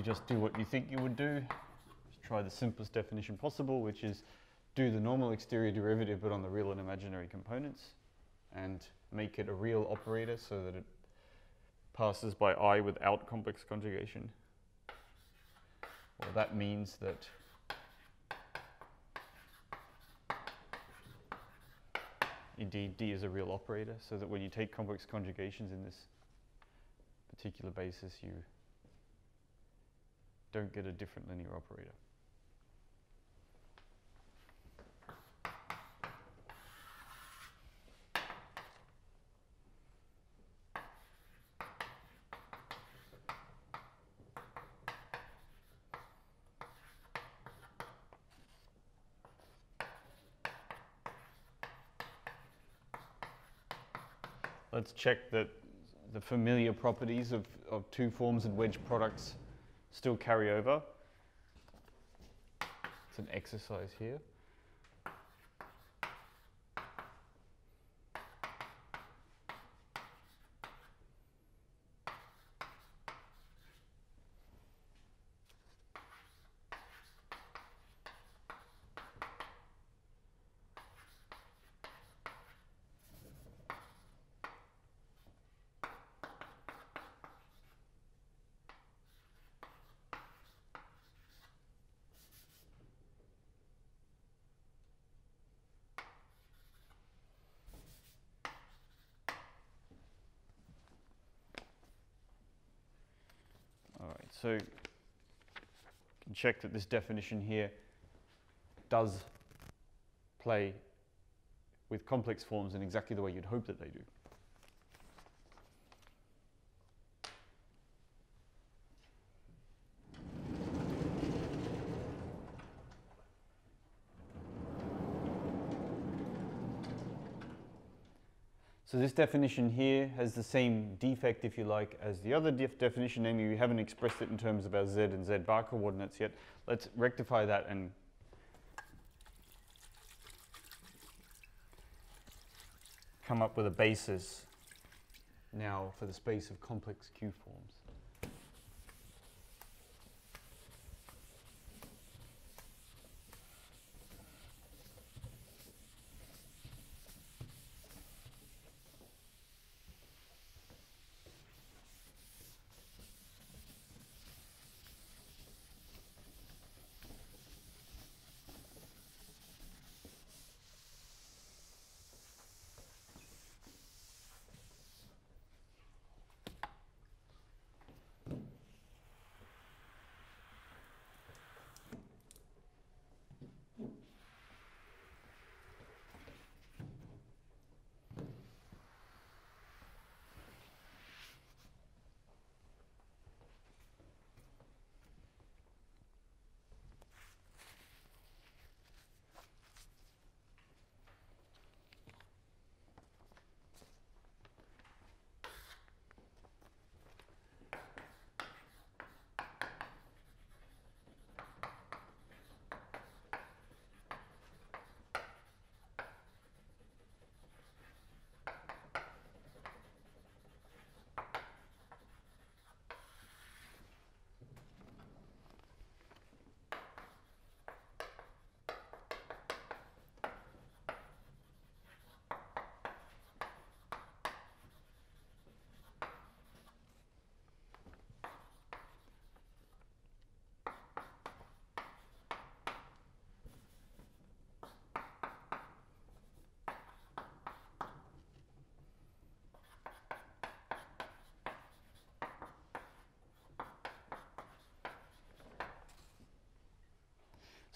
Just do what you think you would do. Just try the simplest definition possible, which is do the normal exterior derivative but on the real and imaginary components and make it a real operator so that it passes by i without complex conjugation. Well, that means that indeed d is a real operator so that when you take complex conjugations in this particular basis you don't get a different linear operator. Let's check that the familiar properties of, of two forms and wedge products still carry over. It's an exercise here. All right, so check that this definition here does play with complex forms in exactly the way you'd hope that they do. So this definition here has the same defect, if you like, as the other def definition, namely we haven't expressed it in terms of our z and z bar coordinates yet. Let's rectify that and come up with a basis now for the space of complex Q forms.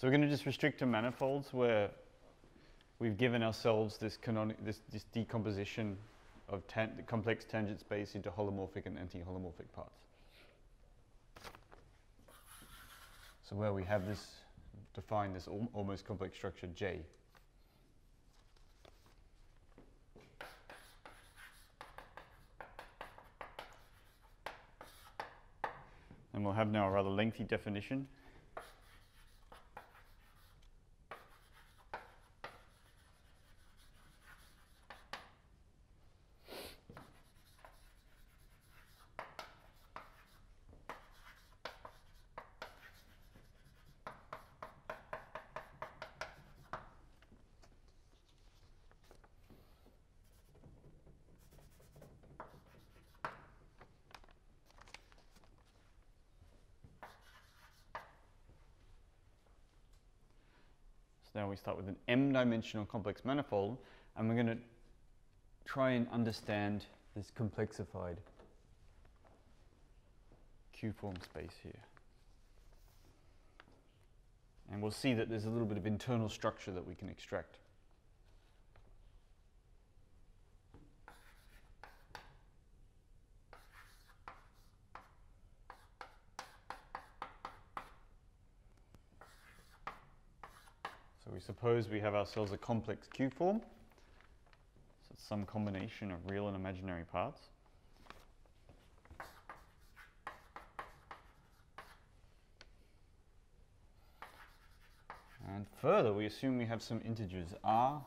So we're going to just restrict to manifolds where we've given ourselves this, canonic, this, this decomposition of tan complex tangent space into holomorphic and anti-holomorphic parts. So where we have this, define this al almost complex structure J. And we'll have now a rather lengthy definition. We start with an m-dimensional complex manifold, and we're going to try and understand this complexified Q-form space here. And we'll see that there's a little bit of internal structure that we can extract. We suppose we have ourselves a complex Q form. So it's some combination of real and imaginary parts. And further, we assume we have some integers r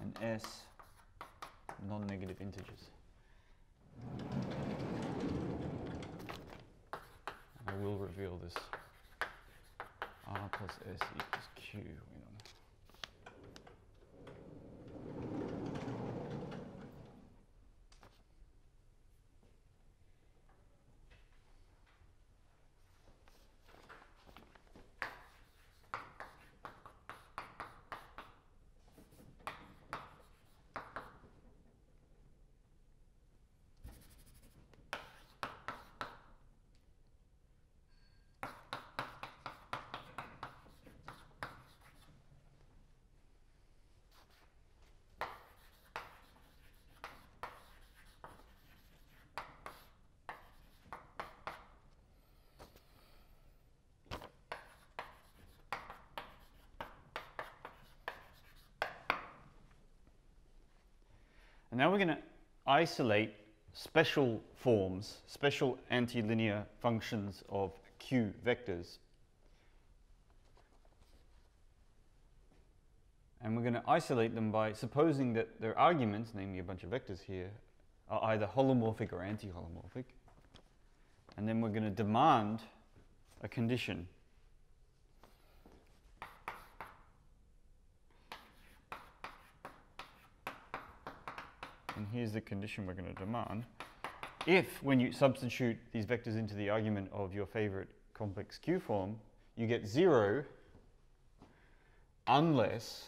and s, non-negative integers. I will reveal this r plus s equals q. Wait on. Now we're going to isolate special forms, special antilinear functions of Q vectors. And we're going to isolate them by supposing that their arguments, namely a bunch of vectors here, are either holomorphic or anti-holomorphic. And then we're going to demand a condition here's the condition we're going to demand. If, when you substitute these vectors into the argument of your favorite complex Q form, you get zero unless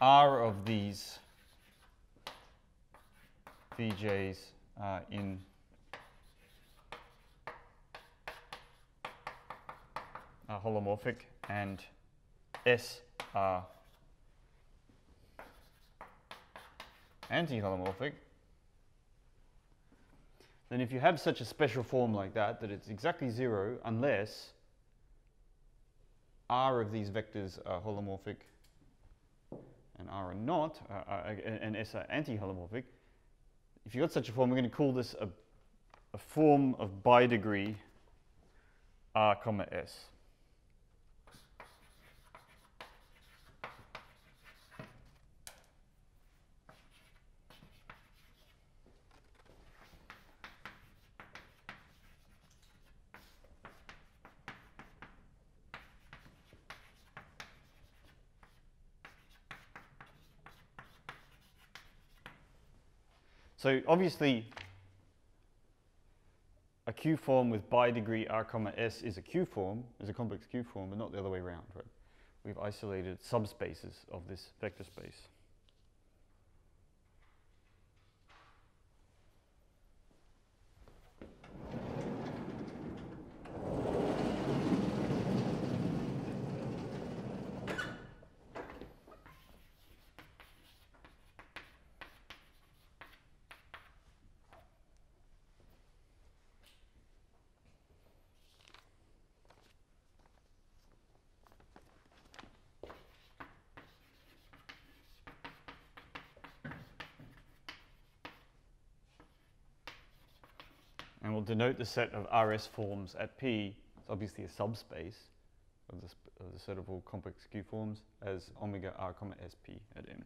R of these VJs in are holomorphic and S are anti-holomorphic, then if you have such a special form like that, that it's exactly zero unless R of these vectors are holomorphic and R are not, uh, uh, and S are anti-holomorphic, if you've got such a form, we're going to call this a, a form of bi-degree R comma S. So obviously, a Q form with bi-degree R comma S is a Q form, is a complex Q form, but not the other way around, right? We've isolated subspaces of this vector space. Denote the set of RS forms at P, it's obviously a subspace of the, of the set of all complex Q forms, as omega R comma SP at M.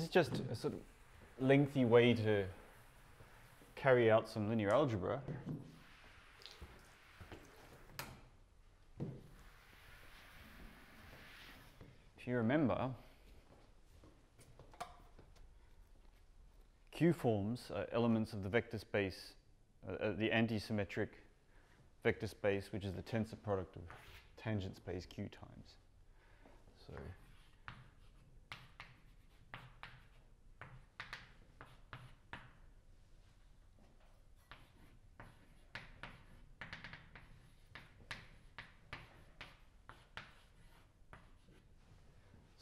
This is just a sort of lengthy way to carry out some linear algebra. If you remember, Q forms are elements of the vector space, uh, uh, the antisymmetric vector space, which is the tensor product of tangent space Q times. So.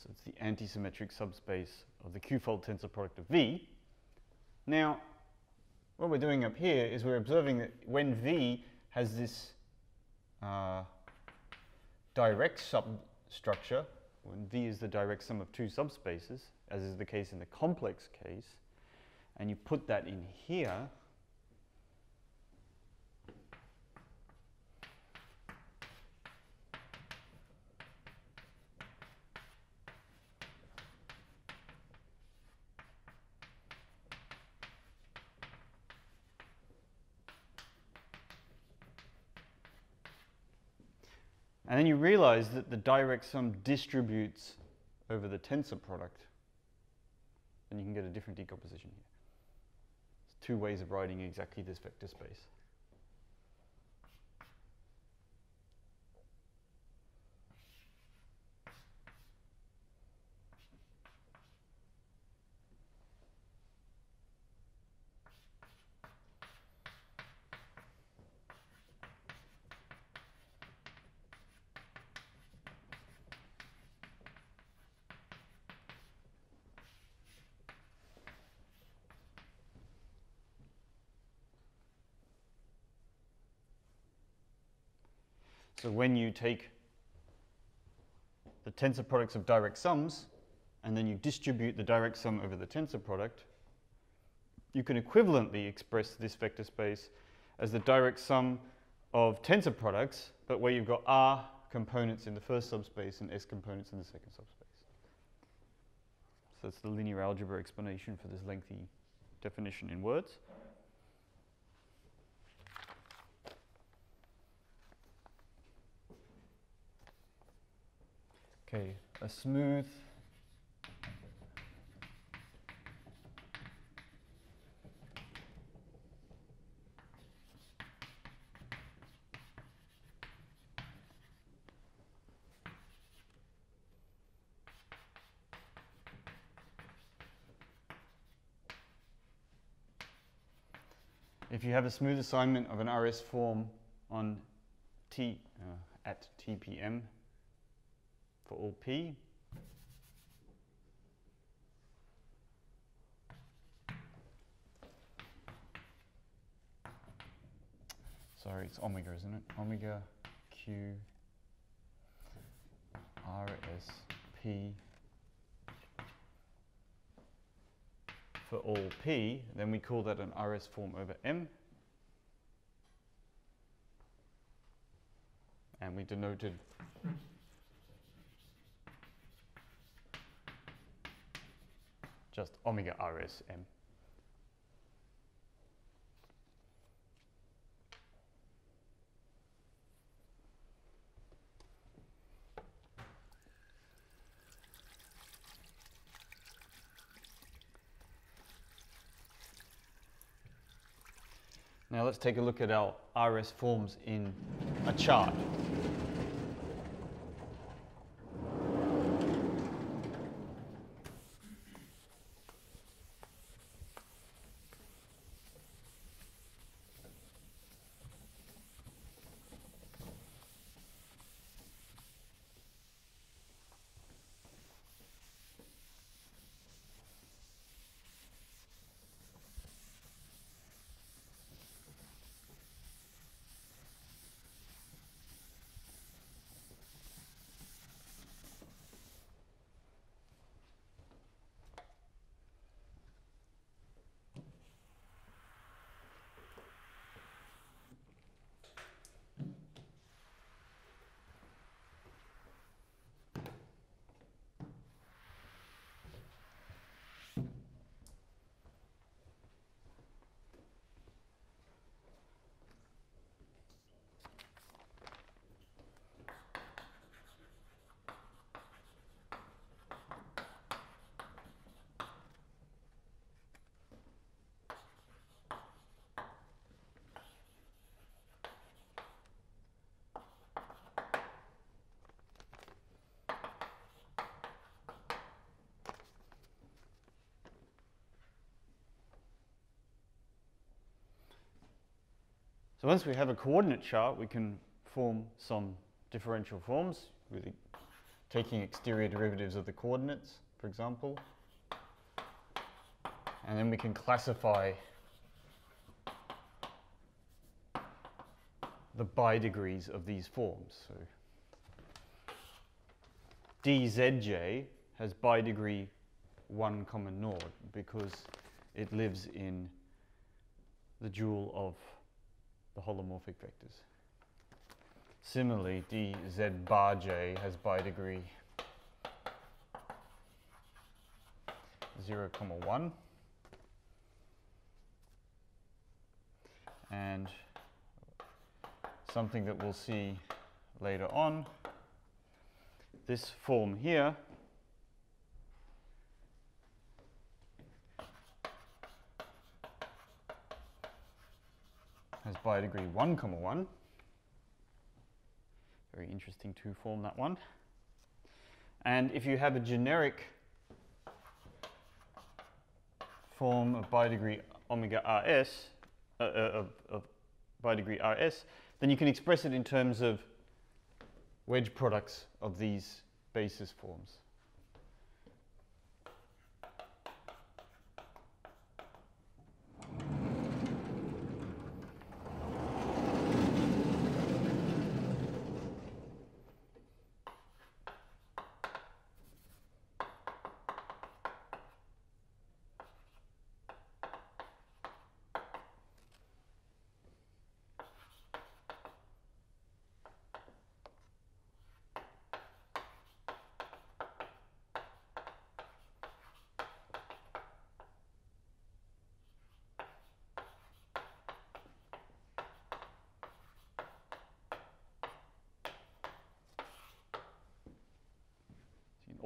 So it's the antisymmetric subspace of the Q-fold tensor product of V. Now, what we're doing up here is we're observing that when V has this uh, direct substructure, when V is the direct sum of two subspaces, as is the case in the complex case, and you put that in here, And then you realize that the direct sum distributes over the tensor product. And you can get a different decomposition here. It's two ways of writing exactly this vector space. So when you take the tensor products of direct sums and then you distribute the direct sum over the tensor product, you can equivalently express this vector space as the direct sum of tensor products, but where you've got R components in the first subspace and S components in the second subspace. So that's the linear algebra explanation for this lengthy definition in words. Okay, a smooth. If you have a smooth assignment of an RS form on T uh, at TPM for all P, sorry, it's omega, isn't it? Omega Q RS for all P, then we call that an RS form over M. And we denoted just omega R S M. Now let's take a look at our RS forms in a chart. So once we have a coordinate chart, we can form some differential forms with taking exterior derivatives of the coordinates, for example. And then we can classify the bidegrees of these forms. So dzj has bidegree 1 common nord because it lives in the dual of the holomorphic vectors. Similarly, dz bar j has bidegree 0, comma 1. And something that we'll see later on, this form here has bidegree 1 comma 1. Very interesting to form that one. And if you have a generic form of bidegree omega rs, uh, uh, of, of bidegree rs, then you can express it in terms of wedge products of these basis forms.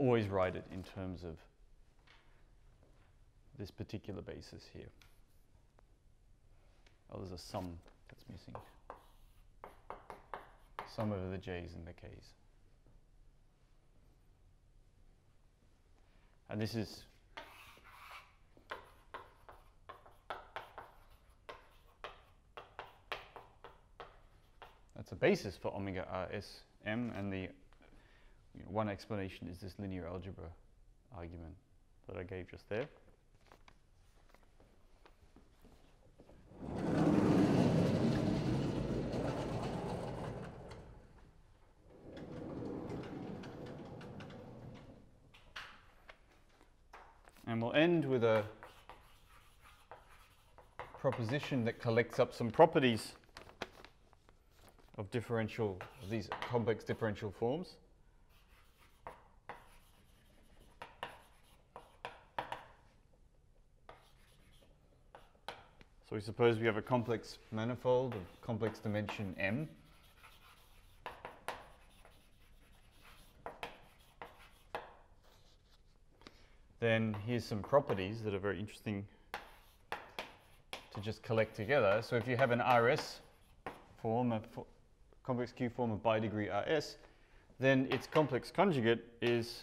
You can always write it in terms of this particular basis here. Oh, there's a sum that's missing. Sum over the j's and the k's. And this is that's a basis for omega uh, rsm and the you know, one explanation is this linear algebra argument that I gave just there. And we'll end with a proposition that collects up some properties of differential, of these complex differential forms. So we suppose we have a complex manifold of complex dimension m. Then here's some properties that are very interesting to just collect together. So if you have an RS form, a complex Q form of bi degree RS, then its complex conjugate is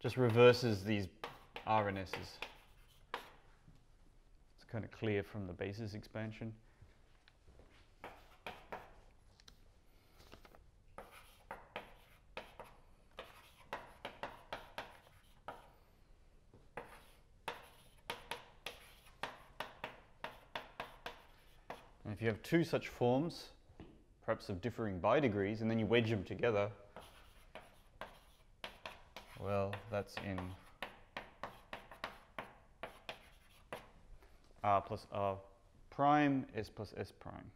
just reverses these RNSs. It's kind of clear from the basis expansion. And if you have two such forms, perhaps of differing bi degrees, and then you wedge them together, well, that's in R plus R prime, S plus S prime.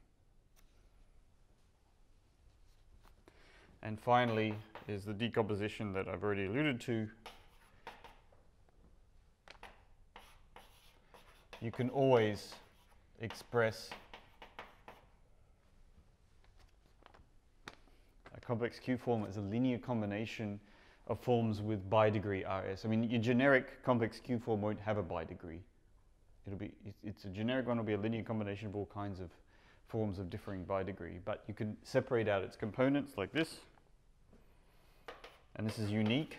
And finally is the decomposition that I've already alluded to. You can always express a complex Q form as a linear combination of forms with bi-degree RS. I mean, your generic complex Q form won't have a bi-degree. It'll be, it's a generic one, will be a linear combination of all kinds of forms of differing bidegree but you can separate out its components like this, and this is unique.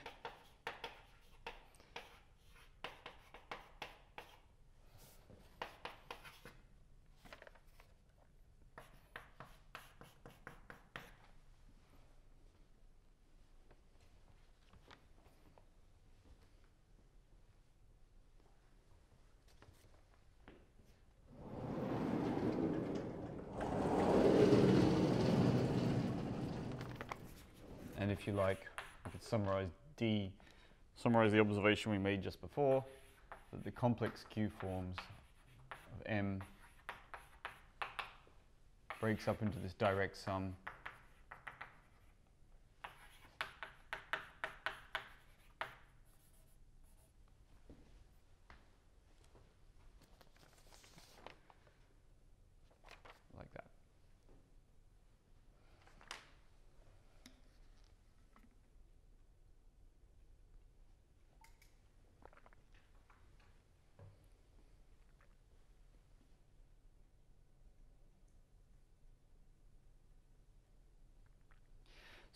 And if you like, we could summarize D, summarize the observation we made just before, that the complex Q forms of M breaks up into this direct sum like that.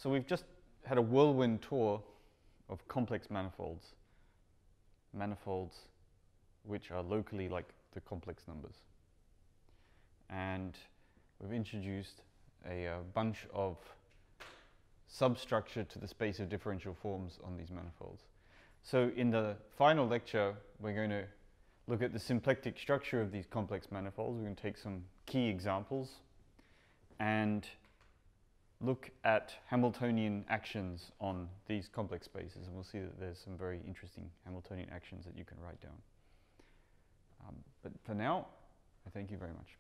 So we've just had a whirlwind tour of complex manifolds, manifolds which are locally like the complex numbers. And we've introduced a, uh bunch of substructure to the space of differential forms on these manifolds. So in the final lecture, we're going to look at the symplectic structure of these complex manifolds. We're going to take some key examples and look at Hamiltonian actions on these complex spaces, and we'll see that there's some very interesting Hamiltonian actions that you can write down. Um, but for now, I thank you very much.